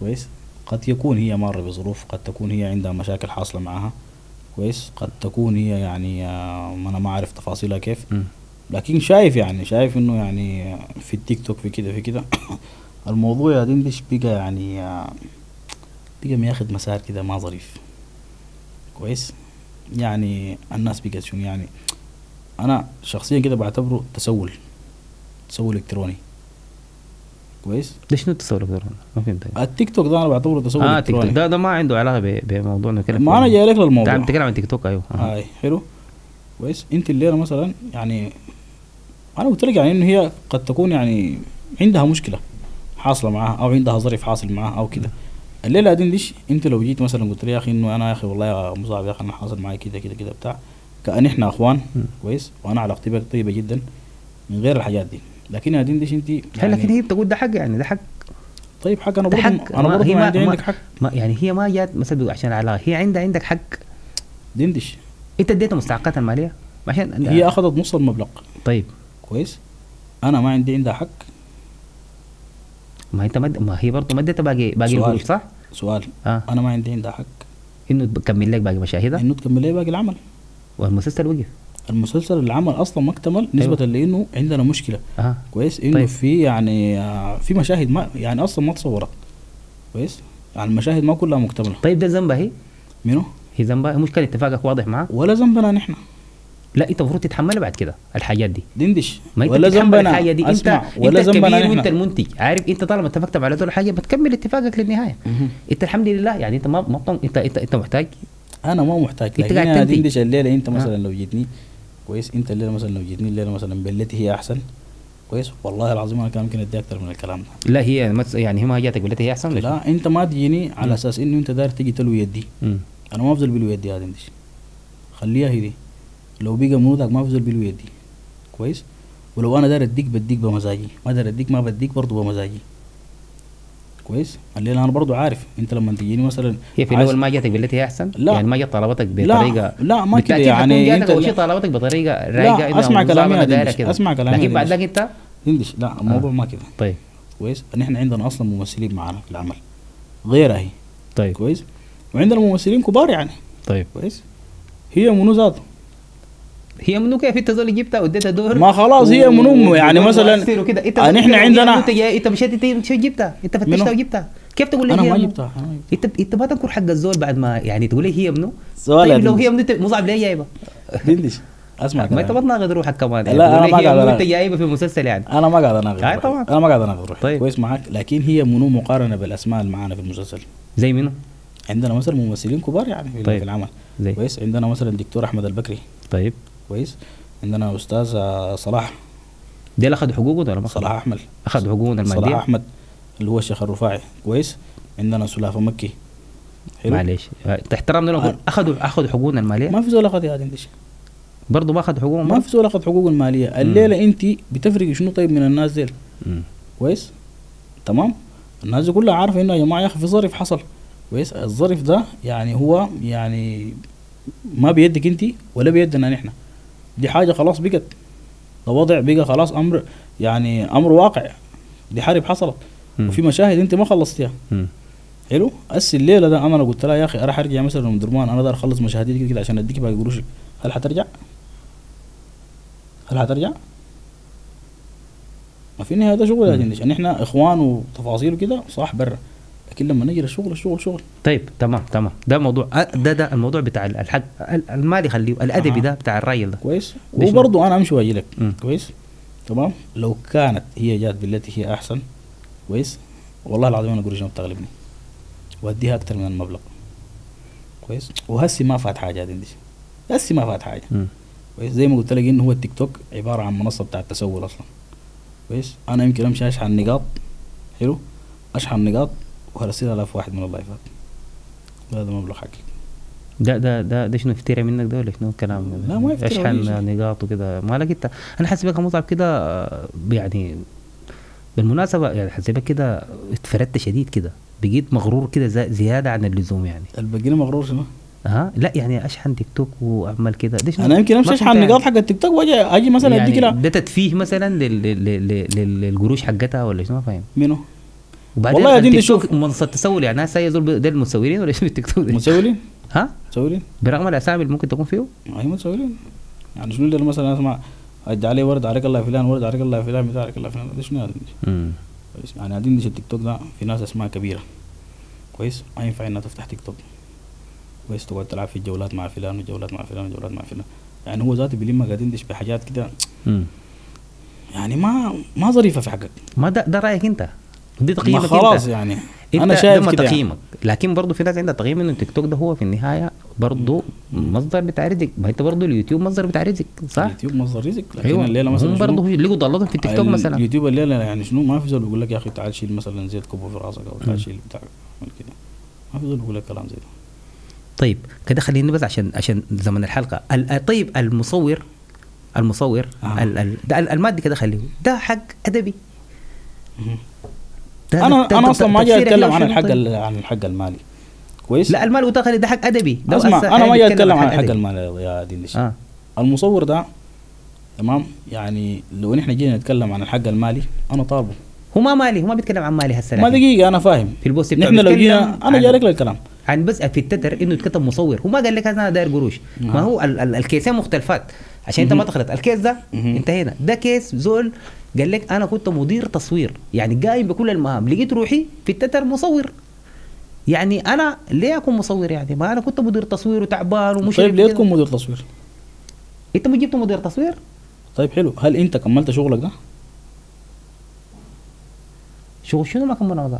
كويس؟ قد يكون هي مارة بظروف قد تكون هي عندها مشاكل حاصلة معها. كويس. قد تكون هي يعني آه، ما أنا ما أعرف تفاصيلها كيف. مم. لكن شايف يعني شايف إنه يعني في التيك توك في كده في كده. *coughs* الموضوع يا دندش بقى يعني آه، بقى مياخد مسار كده ما ظريف. كويس؟ يعني الناس بقت شنو يعني؟ أنا شخصيا كده بعتبره تسول تسول إلكتروني. كويس؟ ده شنو التصور الكتروني؟ ما فهمت التيك توك ده أنا بعتبره تسول آه تيك توك. ده ده ما عنده علاقة ب- بموضوع نتكلم ما أنا. جاي لك للموضوع. نتكلم عن تيك توك أيوه. آه. هاي حلو. كويس. أنت الليلة مثلا يعني أنا قلت لك يعني إنه هي قد تكون يعني عندها مشكلة حاصلة معاها أو عندها ظرف حاصل معاها أو كده. الليلة دي ديش أنت لو جيت مثلا قلت لي يا أخي إنه أنا يا أخي والله يا مصعب يا أخي أنا حاصل معي كده كده كده بتاع. كأن إحنا إخوان. كويس. وأنا علاقتي بك طيبة جدا من غير الحاجات دي. لكن يا دين ديش انت هي لكن هي بتقول ده حق يعني؟ ده حق. طيب حق أنا برضه أنا برضه هي ما عندي ما- عندك حق. ما يعني هي ما جات مثلا عشان علاقة هي عندها عندك حق. دين ديش انت اديتها مستحقاتها المالية؟ عشان هي أخذت نص المبلغ. طيب. كويس. أنا ما عندي عندها حق. ما انت مد... ما هي برضه ما اديتها باقي باقي سؤال. القروش صح؟ سؤال. آه. أنا ما عندي عندها حق. إنه تكمل لك باقي مشاهدها؟ إنه تكمل لي باقي العمل. والمسلسل وقف. المسلسل العمل أصلا ما اكتمل نسبة أيوة. لإنه عندنا مشكلة. آه كويس إنه طيب. في يعني آه، في مشاهد ما يعني أصلا ما تصورت. كويس؟ يعني المشاهد ما كلها مكتملة. طيب ده ذنبها هي؟ منو؟ هي ذنبها مش كان اتفاقك واضح معاه؟ ولا ذنبنا نحن. لا أنت المفروض تتحملها بعد كده الحاجات دي. دندش. ما أنت ولا ذنبنا. الحاجة دي. انت أسمع. أنت ولا ذنبنا الكبير وأنت المنتج. عارف أنت طالما اتفقت على دول حاجة بتكمل اتفاقك للنهاية. أنت الحمد لله يعني أنت ما انت انت أنت محتاج؟ أنا ما محتاج. أنت قاعد. دندش الليلة أنت آه. مثلا لو جيتني كويس. انت الليلة مثلا لو جيتني الليلة مثلا بلتي هي أحسن. كويس. والله العظيم أنا كان ممكن أدي أكثر من الكلام ده. لا هي يعني هي ما جاتك قلت هي أحسن؟ لا أنت ما تجيني على أساس إنه أنت داير تجي تلوي يدي. مم. أنا ما بفضل بلوي يدي هذه دي خليها هي دي لو بقى منوضك ما بفضل بلوي يدي. كويس. ولو أنا داير أديك بديك بمزاجي. ما داير أديك ما بديك برضه بمزاجي. كويس. الليلة أنا برضه عارف. أنت لما تجيني مثلا هي في الأول ما جاتك قلت هي أحسن؟ لا. يعني ما جت طلبتك لا. بطريقة لا ما كده يعني أنت اول شيء طلبتك بطريقة رايقة أسمع كلامي. أسمع كلامي لكن بعد. ذاك أنت؟ دندش لا الموضوع ما كده. طيب. كويس. نحن عندنا أصلا ممثلين معانا في العمل. غيرها هي طيب. كويس. وعندنا ممثلين كبار يعني. طيب. كويس. هي منو ذاته؟ هي منو كيف انت زول جبتها واديتها دور ما خلاص هي منو يعني مثلا نحن ممكن عندنا- انت جاي إنت مشيت إنت جبتها إنت فتشتها؟ وجبتها كيف تقول لي أنا هي ما؟ جبتها ما. إنت إنت ما تنكر حق الزول بعد ما يعني تقول لي هي منو؟ سؤال طيب لو. هي منو مصعب ليه جايبة؟ دندش أسمع ما انت كلامي. بتناقض روحك كمان لا، يعني أنا تقول ما قاعد انت جايبة في مسلسل يعني أنا ما قاعد اناقض آه، روحي. طبعا. أنا ما قاعد اناقض روحي طيب. كويس معاك لكن هي منو مقارنة بالأسماء اللي معانا في المسلسل زي منو؟ عندنا مثلا ممثلين كبار يعني في, طيب. العمل زي كويس عندنا مثلا دكتور أحمد البكري طيب كويس. عندنا أستاذ آه، صلاح. ديل اخذوا حقوقهم ولا ما صلاح؟ أحمد. اخذوا حقوقهم صلاح الماديه؟ أحمد اللي هو الشيخ الرفاعي. كويس. عندنا سلافة مكي. حلو. معلش. تحترم لهم آه. أخذوا أخذوا حقوقهم المالية؟ ما في زول أخذ يا دندش برضه ما اخذوا حقوقهم؟ ما في زول أخذ حقوق المالية. الليلة أنت بتفرق شنو طيب من الناس ديل. كويس. تمام. الناس دي كلها عارفة إنه يا جماعة يا أخي في ظرف حصل. كويس. الظرف ده يعني هو يعني ما بيدك أنت ولا بيدنا نحن. دي حاجة خلاص بقت. ده وضع بقى خلاص أمر يعني أمر واقع. دي حرب حصلت. مم. وفي مشاهد أنت ما خلصتيها. حلو؟ هسه الليلة ده أنا لو قلت لها يا أخي أنا حرجع مثلا ام درمان أنا دار أخلص مشاهدي دي كده عشان أديك باقي قروشك هل حترجع؟ هل حترجع؟ ما في النهايه ده شغل يا جندش يعني إحنا إخوان وتفاصيل وكده صح برا. لكن لما نجي للشغل الشغل شغل. طيب تمام تمام. ده موضوع أ- ده ده الموضوع بتاع الحق ال- المالي خليه الأدبي آه. ده بتاع الراجل ده. كويس. وبرضه أنا أمشي وأجي لك. كويس. تمام. لو كانت هي جات بالتي هي أحسن كويس. والله العظيم أنا قروش ما بتغلبني. وأديها أكثر من المبلغ. كويس. وهسي ما فات حاجة دندش هسي ما فات حاجة. كويس. زي ما قلت لك إنه هو التيك توك عبارة عن منصة بتاع التسول أصلا. كويس. أنا يمكن أمشي أشحن نقاط. حلو. أشحن نقاط. وهرسل آلاف واحد من اللايفات وهذا مبلغ حقي ده ده ده ده شنو افترى منك ده ولا شنو كلام؟ لا، ما افترى أشحن. نقاط وكده ما لقيت. أنا حاسبك مصعب كده آه، يعني بالمناسبة يعني حاسبك كده اتفردت شديد كده. بقيت مغرور كده زيادة عن اللزوم يعني. الباقيين مغرور شنو؟ ها لا يعني أشحن تيك توك وأعمل كده. ده شنو؟ أنا يمكن أمشي أشحن نقاط. حق التيك توك واجي أجي مثلا أديك يعني لا. ده تدفيه مثلا لل- لل- لل- لل- للقروش حقتها ولا شنو؟ ما فاهم؟ منو؟ وبعدين والله يا دين التيك توك شوف. منصه تسول يعني هسه يزول ده المسولين ولا شنو التيك توك ده؟ مسؤولين؟ ها؟ مسؤولين؟ برغم الأسامي اللي ممكن تكون فيه اي مسؤولين يعني شنو اللي مثلا أسمع ادي عليه ورد عليك الله فلان ورد عليك الله فلان بتاع عليك الله فلان. ده شنو يعني قاعدين ندش التيك توك ده في ناس أسماء كبيرة. كويس؟ ما ينفع إنها تفتح تيك توك. كويس؟ تقعد تلعب في الجولات مع فلان وجولات مع فلان وجولات مع فلان. يعني هو ذاته بيلم قاعدين يندش بحاجات كده. يعني ما ما ظريفة في حقك. ما ده, ده رأيك أنت. دي تقييمك خلاص يعني. انت أنا شايف كده يعني. تقييمك. لكن برضه في ناس عندها تقييم إنه التيك توك ده هو في النهاية برضه مصدر بتاع رزق. ما انت برضه اليوتيوب مصدر بتاع رزق صح؟ اليوتيوب مصدر رزق لكن أيوه. الليلة مثلا هم؟ برضه لقوا ضلتهم في التيك توك مثلا. اليوتيوب الليلة يعني شنو؟ ما في زول بيقول لك يا أخي تعال شيل مثلا زيت كوبه في راسك أو. تعال شيل بتاع كده. ما في زول بيقول لك كلام زي ده. طيب كده خليني بس عشان عشان زمن الحلقة. ال- طيب المصور المصور آه. ال ال ده ال- المادي كده خليه. ده حق أدبي. أنا أنا أصلا ما جاي أتكلم عن الحق طيب؟ عن الحق المالي. كويس؟ لا المال وتاخذ ده حق أدبي. ده أسمع أنا ما جاي أتكلم عن الحق. المالي يا دين آه. المصور ده تمام؟ يعني لو نحن جينا نتكلم عن الحق المالي أنا طالبه. هو ما مالي هو ما بيتكلم عن مالي هسه ما دقيقة أنا فاهم. في البوست نحن لو جينا أنا جاي لك للكلام. عن بس في التتر إنه يتكتب مصور. هو ما قال لك أنا داير قروش. ما نعم. هو ال- ال- الكيسين مختلفات. عشان أنت ما. تخلط. الكيس ده. انتهينا. ده كيس زول قال لك أنا كنت مدير تصوير يعني قايم بكل المهام لقيت روحي في التتر مصور. يعني أنا ليه أكون مصور يعني؟ ما أنا كنت مدير تصوير وتعبان ومش طيب ليه تكون مدير تصوير؟ أنت ما جبت مدير تصوير؟ طيب حلو هل أنت كملت شغلك ده؟ شغل شنو ما كان مناظر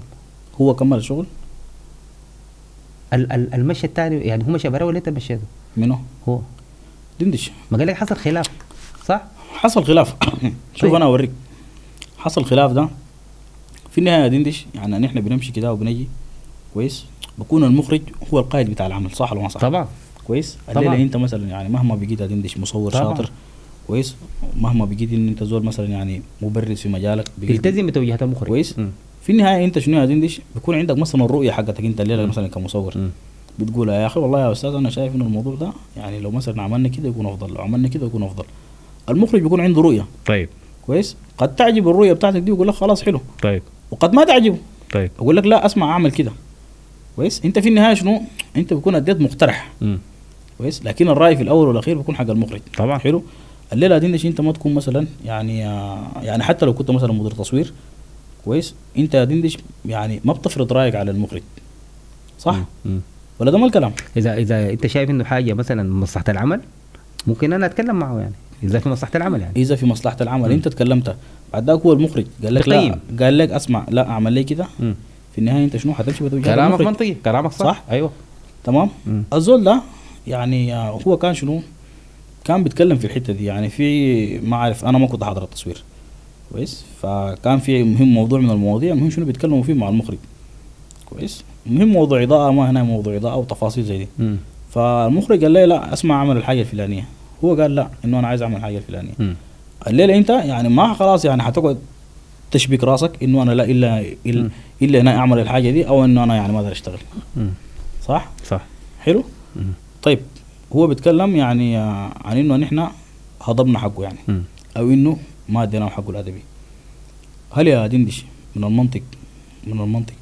هو كمل الشغل؟ ال- ال- المشي الثاني يعني هو مشى برا ولا أنت مشيته؟ منو؟ هو. دندش. ما قال لك حصل خلاف صح؟ حصل خلاف. شوف طيب. أنا أوريك. حصل خلاف ده في النهاية دندش يعني نحن بنمشي كده وبنجي كويس بكون المخرج هو القائد بتاع العمل صح ولا ما صح؟ طبعا كويس طبعاً. الليلة انت مثلا يعني مهما بقيت يا دندش مصور طبعاً. شاطر كويس مهما بقيت ان انت زول مثلا يعني مبرز في مجالك تلتزم بتوجيهات المخرج كويس. مم. في النهاية انت شنو يا دندش بيكون عندك مثلا الرؤية حقتك انت الليلة مثلا كمصور مم. بتقول يا أخي والله يا أستاذ أنا شايف انه الموضوع ده يعني لو مثلا عملنا كده يكون أفضل لو عملنا كده يكون أفضل المخرج بيكون عنده رؤية طيب كويس؟ قد تعجب الرؤية بتاعتك دي ويقول لك خلاص حلو. طيب. وقد ما تعجبه. طيب. أقول لك لا أسمع أعمل كده. كويس؟ أنت في النهاية شنو؟ أنت بيكون أديت مقترح. كويس؟ لكن الرأي في الأول والأخير بيكون حق المخرج. طبعا. حلو؟ الليلة دي انت ما تكون مثلا يعني آه، يعني حتى لو كنت مثلا مدير تصوير كويس؟ أنت يا دندش يعني ما بتفرض رأيك على المخرج. صح؟ مم. مم. ولا ده ما الكلام؟ إذا إذا أنت شايف إنه حاجة مثلا من مصلحة العمل ممكن أنا أتكلم معه يعني. إذا في مصلحة العمل يعني. إذا في مصلحة العمل. مم. أنت تكلمت. بعد هو المخرج. قال لك لا. قال لك اسمع لا أعمل لي كده. في النهاية أنت شنو؟ حتمشي بتوجيهات كلامك منطقي. كلامك صح, صح؟ أيوه. تمام. الزول ده يعني آه، هو كان شنو؟ كان بيتكلم في الحتة دي. يعني في ما أعرف أنا ما كنت حاضر التصوير. كويس؟ فكان في مهم موضوع من المواضيع. مهم شنو بيتكلموا فيه مع المخرج. كويس؟ مهم موضوع إضاءة. ما هنا موضوع إضاءة وتفاصيل زي دي. مم. فالمخرج قال لي لا اسمع أعمل الحاجة الفلانية. هو قال لا إنه أنا عايز أعمل الحاجة الفلانية. الليلة أنت يعني ما خلاص يعني حتقعد تشبك راسك إنه أنا لا إلا الا. إلا أنا أعمل الحاجة دي أو إنه أنا يعني ما أقدر أشتغل. صح صح حلو. طيب هو بيتكلم يعني عن إنه نحن هضمنا حقه يعني. أو إنه ما أديناه حقه الأدبي هل يا دندش من المنطق من المنطق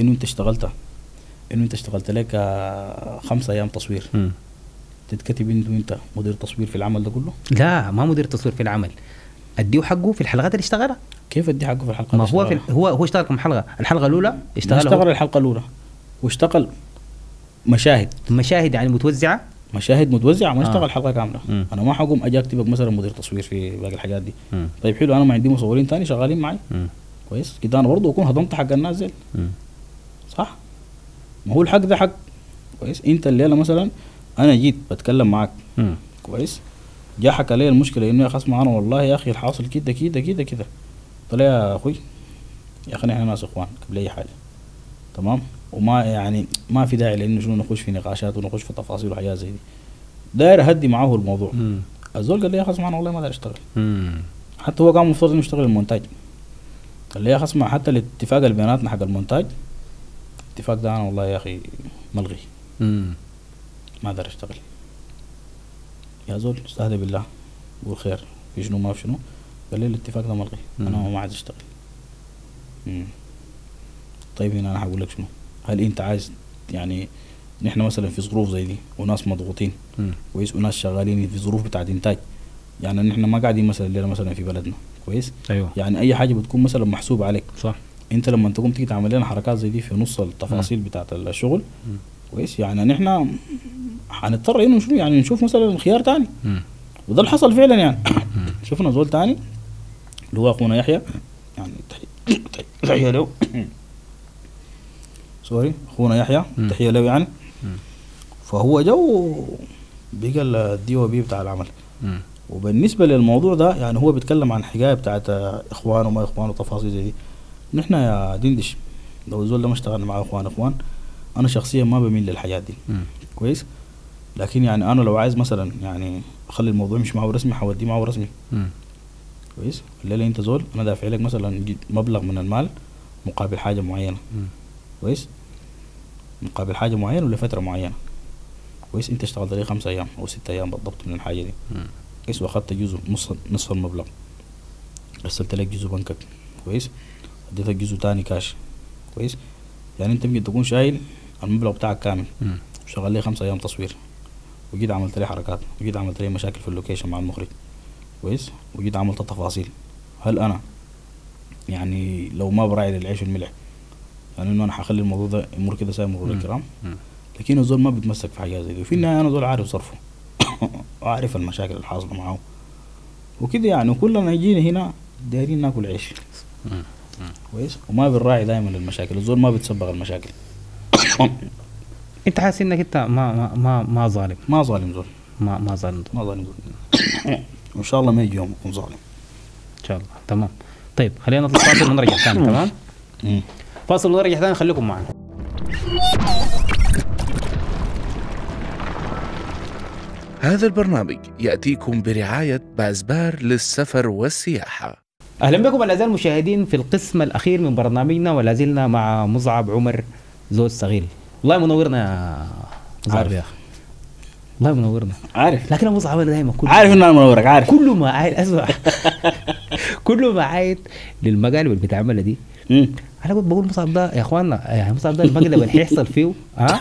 إنه أنت اشتغلت إنه أنت اشتغلت لك خمسة أيام تصوير مم. تتكتب أنت مدير تصوير في العمل ده كله؟ لا ما مدير تصوير في العمل. أديه حقه في الحلقات اللي اشتغلها. كيف أدي حقه في الحلقة ما هو في؟ هو هو اشتغل كم حلقة؟ الحلقة الأولى اشتغل اشتغل الحلقة الأولى. واشتغل مشاهد. مشاهد يعني متوزعة. مشاهد متوزعة ما آه. اشتغل حلقة كاملة. مم. أنا ما حقوم أجي اكتبك مثلا مدير تصوير في باقي الحاجات دي. مم. طيب حلو أنا ما عندي مصورين تاني شغالين معي. مم. كويس. كده أنا برضه أكون هضمت حق الناس زي. صح؟ ما هو الحق ده حق. كويس. أنت الليلة مثلا أنا جيت بتكلم معاك. كويس. جا حكى لي المشكلة إنه يا اسمع أنا والله يا أخي الحاصل كده كده كده كده. قلت له يا أخوي يا أخي إحنا ناس إخوان قبل أي حاجة. تمام؟ وما يعني ما في داعي لإنه شنو نخش في نقاشات ونخش في تفاصيل وحاجات زي دي. داير أهدي معاه الموضوع. الزول قال لي يا اسمع أنا والله ما داير أشتغل. حتى هو كان مفترض إنه يشتغل المونتاج. قال لي يا اسمع حتى الاتفاق اللي بيناتنا حق المونتاج الاتفاق ده أنا والله يا أخي ملغي. ما أقدر اشتغل يا زول استهدى بالله قول خير. في شنو ما في شنو؟ قال لي الاتفاق ده ملغي. أنا. ما عايز أشتغل. مم. طيب هنا أنا هقول لك شنو. هل أنت عايز يعني نحن مثلا في ظروف زي دي وناس مضغوطين. كويس؟ وناس شغالين في ظروف بتاعت إنتاج. يعني نحن ما قاعدين مثلا الليلة مثلا في بلدنا كويس؟ أيوه. يعني أي حاجة بتكون مثلا محسوبة عليك. صح. أنت لما تقوم تيجي تعمل لنا حركات زي دي في نص التفاصيل بتاعت الشغل. كويس. يعني نحن هنضطر إنه شنو يعني نشوف مثلا خيار تاني. مم. وده اللي حصل فعلا يعني. *coughs* شفنا زول تاني اللي هو أخونا يحيى. يعني تحية له. *coughs* sorry أخونا يحيى. مم. تحية له يعني. فهو جو بقى ال DOP بتاع العمل. وبالنسبة للموضوع ده يعني هو بيتكلم عن حكاية بتاعت اخوان وما اخوان وتفاصيل زي دي. نحن يا دندش لو الزول ده ما اشتغلنا مع إخوان إخوان أنا شخصيا ما بميل للحاجات دي. مم. كويس؟ لكن يعني أنا لو عايز مثلا يعني أخلي الموضوع مش معه رسمي حوديه معه رسمي. مم. كويس؟ الليلة أنت زول أنا دافع لك مثلا مبلغ من المال مقابل حاجة معينة. مم. كويس؟ مقابل حاجة معينة ولفتره معينة. كويس؟ أنت اشتغلت لي خمسة أيام أو ستة أيام بالضبط من الحاجة دي. مم. كويس؟ واخدت جزء نص نصف المبلغ. ارسلت لك جزء بنكك. كويس؟ اديتك جزء تاني كاش كويس؟ يعني أنت ممكن تكون شايل المبلغ بتاعك كامل. شغال لي خمسة أيام تصوير. وجيت عملت لي حركات. وجيت عملت لي مشاكل في ال location مع المخرج. كويس؟ وجيت عملت تفاصيل هل أنا يعني لو ما براعي للعيش والملح يعني إنه أنا حخلي الموضوع ده يمر كده زي مرور. الكرام. لكن الزول ما بيتمسك في حاجات زي دي. وفي النهاية أنا زول عارف صرفه *coughs* وعارف المشاكل الحاصله معه. وكده يعني كلنا يجينا هنا دايرين ناكل عيش. كويس؟ وما بنراعي دائما للمشاكل الزول ما بيتسبغ المشاكل. *coughs* انت حاسس انك انت ما ما ما, ما ظالم. ما ظالم زول. ما ما ظالم ما ظالم *coughs* ان شاء الله ما يجي يوم يكون ظالم. إن شاء الله. تمام. طيب خلينا نطلع فاصل ونرجع ثاني *coughs* تمام. فاصل ونرجع ثاني خليكم معنا. هذا البرنامج يأتيكم برعاية بازبار للسفر والسياحة. أهلا بكم الاعزاء المشاهدين في القسم الأخير من برنامجنا ولا زلنا مع مصعب عمر. زوج صغير. والله منورنا يا عارف. يا أخي. والله منورنا. عارف. لكن أبو مصعب أنا دائما كل عارف ان أنا منورك عارف. كل ما عايد أسمع. *laughs* كل ما عايد للمقالب اللي بتعملها دي. أنا كنت بقول مصعب ده يا إخواننا يا مصعب ده المقلب اللي حيحصل فيه ها؟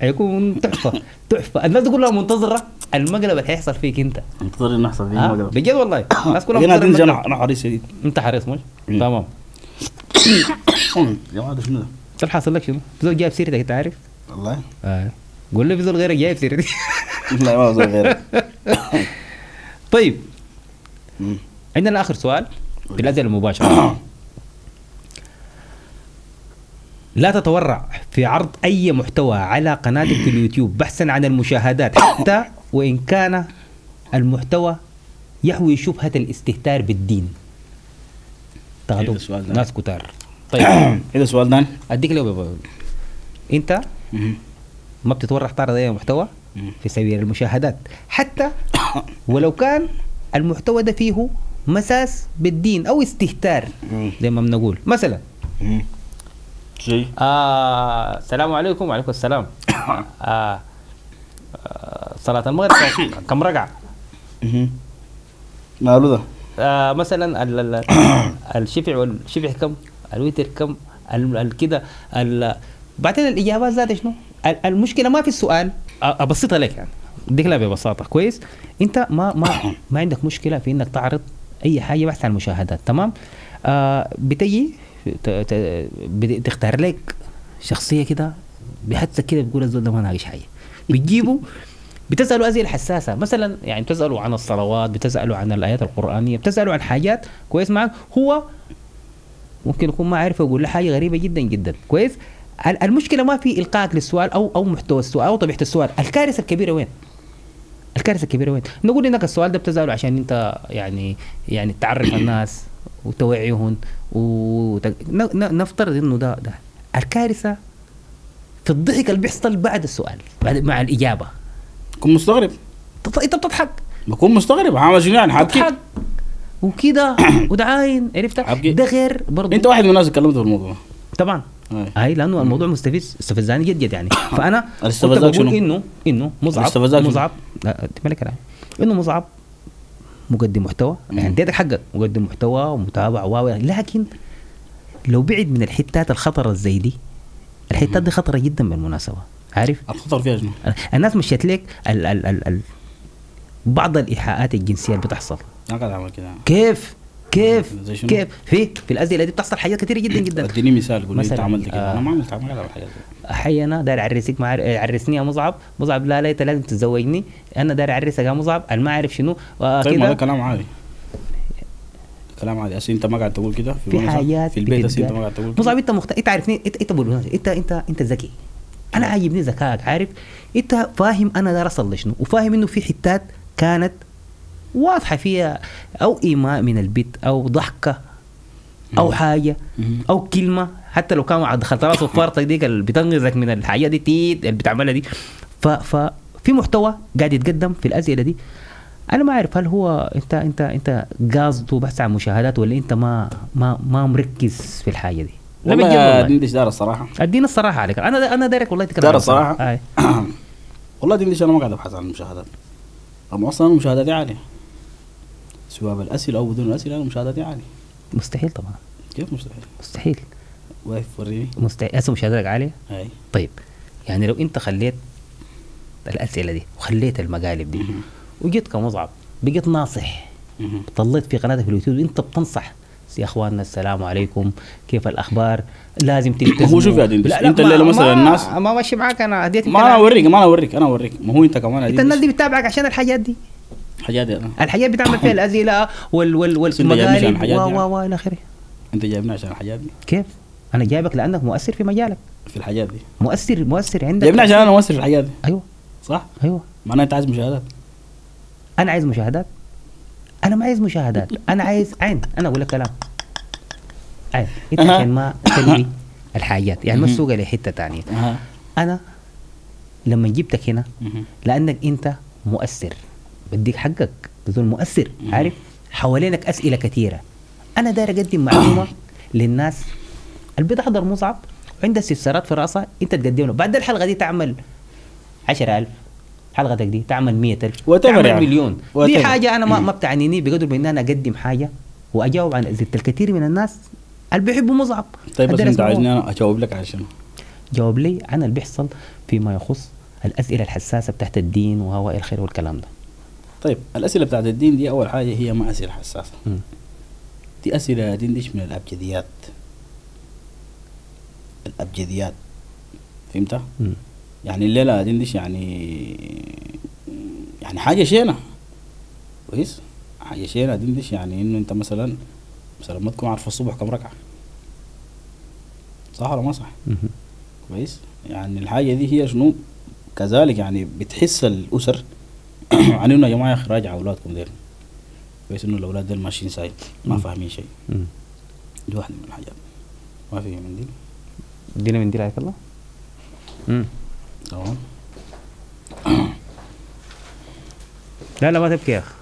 حيكون تحفة تحفة. الناس كلها منتظرة المقلب اللي حيحصل فيك أنت. انتظر ان احصل ها؟ فيه بجد والله. الناس كلها المقلب. أنا حريص شديد. أنت حريص مش. تمام. يا *coughs* جماعة شنو ده؟ انت الحاصل لك شنو؟ في زول جايب سيرتك انت عارف؟ والله آه. قول لي في زول غيرك جايب سيرتي *laughs* لا ما بصير غيرك *laughs* طيب مم. عندنا آخر سؤال في الأسئلة المباشرة *coughs* لا تتورع في عرض أي محتوى على قناتك في اليوتيوب بحثا عن المشاهدات حتى وإن كان المحتوى يحوي شبهة الاستهتار بالدين السؤال ده؟ ناس كتار طيب *coughs* إيه ده سؤال ثاني؟ أديك لو بابا. أنت. ما بتتورع تعرض اي محتوى. في سبيل المشاهدات حتى *coughs* ولو كان المحتوى ده فيه مساس بالدين أو استهتار. زي ما بنقول مثلا. شيء آه السلام عليكم وعليكم السلام *coughs* آه آه صلاة المغرب كم- رقعة. ماله ده؟ آه مثلا ال- ال- الشفع والشفع كم الوتر كم ال- ال- كده ال- بعدين الإجابات ذاتها شنو؟ ال- المشكلة ما في السؤال. أبسطها لك يعني. أديك لها ببساطه كويس؟ أنت ما ما *coughs* ما عندك مشكلة في إنك تعرض أي حاجة بحث عن المشاهدات. تمام؟ آه بتجي تختار لك شخصية كده بحثك كده بيقول الزول ده ما ناقش حاجة. بتجيبه بتسألوا أسئلة حساسة. مثلا يعني بتسألوا عن الصلوات بتسألوا عن الآيات القرآنية بتسألوا عن حاجات كويس معك هو ممكن يكون ما عارف يقول له حاجة غريبة جدا جدا. كويس؟ ال- المشكلة ما في إلقائك للسؤال أو أو محتوى السؤال أو طبيعة السؤال. الكارثة الكبيرة وين؟ الكارثة الكبيرة وين؟ نقول إنك السؤال ده بتسأله عشان أنت يعني يعني تعرف الناس وتوعيهم ونفترض إنه ده ده. الكارثة في الضحك اللي بيحصل بعد السؤال بعد مع الإجابة. كن مستغرب. أنت بتضحك. بكون مستغرب. عامل شنو يعني؟ حبكي تضحك وكده *coughs* وتعاين عرفت. ده غير برضه. أنت واحد من الناس اللي كلمته في الموضوع. طبعا. أي. لأنه الموضوع مستفز استفزاني جد جد يعني. *coughs* فأنا بقول شنو؟ إنه إنه مصعب؟ مصعب لا مالك كلام. إنه مصعب مقدم محتوى يعني اديتك حقك مقدم محتوى ومتابع و لكن لو بعد من الحتات الخطره زي دي الحتات دي خطرة جدا بالمناسبة. عارف؟ الخطر فيها شنو؟ الناس مشيت لك ال ال ال ال بعض الإيحاءات الجنسية اللي بتحصل. أنا قاعد اعمل كده. كيف؟ كيف؟ كيف؟ في في الاسئله دي بتحصل حاجات كثيره جدا جدا. اديني مثال قول لي انت عملت كده. آه. أنا ما عملت ما قاعد اعمل حاجات أنا داير اعرسك ما عرسني يا مصعب. مصعب لا لا انت لازم تتزوجني. أنا داير اعرسك يا مصعب. أنا ما أعرف شنو. طيب ما ده وكده كلام عادي. كلام عادي. أصل أنت ما قاعد تقول كده في مثلاً حاجات في البيت أصل أنت. ما قاعد تقول. مصعب انت مخت... انت عارفني انت انت انت انت انت ذكي. أنا عاجبني ذكائك عارف؟ انت فاهم أنا داير اصل لشنو وفاهم إنه في حتات كانت واضحة فيها أو إيماء من البيت أو ضحكة أو حاجة. أو كلمة. حتى لو كان دخلت راسه فرطك ديك اللي بتنقذك من الحاجات دي تيت اللي بتعملها دي. ف ف في محتوى قاعد يتقدم في الاسئله دي. أنا ما أعرف هل هو أنت أنت أنت قاصده بس عن مشاهدات ولا أنت ما ما ما مركز في الحاجة دي؟ والله دندش دار الصراحة. ادينا الصراحة عليك. أنا أنا دايرك والله تتكلم دار؟ آي. *coughs* والله دندش أنا ما قاعد أبحث عن المشاهدات أما أصلا أنا مشاهداتي عاليه سواء بالاسئله أو بدون الأسئلة أنا مشاهداتي عالية. مستحيل طبعا. كيف مستحيل؟ مستحيل. واقف وريني مستحيل. هسه مشاهداتك عالية؟ أي. طيب. يعني لو أنت خليت الأسئلة دي وخليت المقالب دي. وجيت كمصعب بقيت ناصح. طليت في قناتك في اليوتيوب أنت بتنصح. يا إخواننا السلام عليكم. كيف الأخبار؟ لازم تلتزموا *clears throat* هو شوف يا لا لا أنت الليلة مثلا الناس- ما ماشي معاك أنا. اديت ما أنا. أوريك ما أنا أوريك أنا أوريك. ما هو أنت كمان أنت الناس. دي بتتابعك عشان الحاجات دي. حاجات دي. الحاجات بتعمل فيها الاسئله وال وال والمقالب الحاجات و و إلى آخره. أنت جايبني عشان الحاجات دي. كيف؟ أنا جايبك لأنك مؤثر في مجالك. في الحاجات دي. مؤثر مؤثر عندك. جايبني عشان أنا مؤثر في الحاجات دي. أيوه. صح؟ أيوه. معناها أنت عايز مشاهدات. أنا عايز مشاهدات. أنا ما عايز مشاهدات. أنا عايز *laughs* عين. أنا أقول لك كلام. عين. إنت. عشان ما تلوي الحاجات. يعني ما. تسوقها لحتة ثانية أنا لما جبتك هنا. لأنك أنت مؤثر. بديك حقك تقول مؤثر عارف؟ حوالينك أسئلة كثيرة. أنا داير أقدم معلومة *coughs* للناس. اللي بتحضر مصعب وعندها استفسارات في رأسها أنت تقدم له. بعد الحلقة دي تعمل 10000 حلقتك دي تعمل 100000 Whatever تعمل يعني. مليون Whatever. دي حاجة أنا ما ما بتعنيني بقدر بإن أنا أقدم حاجة وأجاوب عن أسئلة الكثير من الناس. اللي بيحبوا مصعب. طيب بس أنت. عايزني أنا أجاوب لك شنو؟ جاوب لي عن اللي بيحصل فيما يخص الأسئلة الحساسة بتاعت الدين وهو إلى اخره والكلام ده. طيب الأسئلة بتاعت الدين دي أول حاجة هي ما أسئلة حساسة. مم. دي أسئلة تندش من الأبجديات؟ الأبجديات. فهمت؟ يعني الليلة تندش يعني؟ يعني حاجة شينة. كويس؟ حاجة شينة تندش يعني؟ إنه أنت مثلا مثلا ما تكون عارف الصبح كم ركعة. صح ولا ما صح؟ كويس؟ يعني الحاجة دي هي شنو؟ كذلك يعني بتحس الأسر عن انه يا جماعة أخي راجعوا اولادكم ديل كويس انه الاولاد ديل ماشيين سايد ما. فاهمين شيء. دي واحدة من الحاجات ما في من دي ادينا منديل عليك الله مم. تمام لا لا ما تبكي يا اخ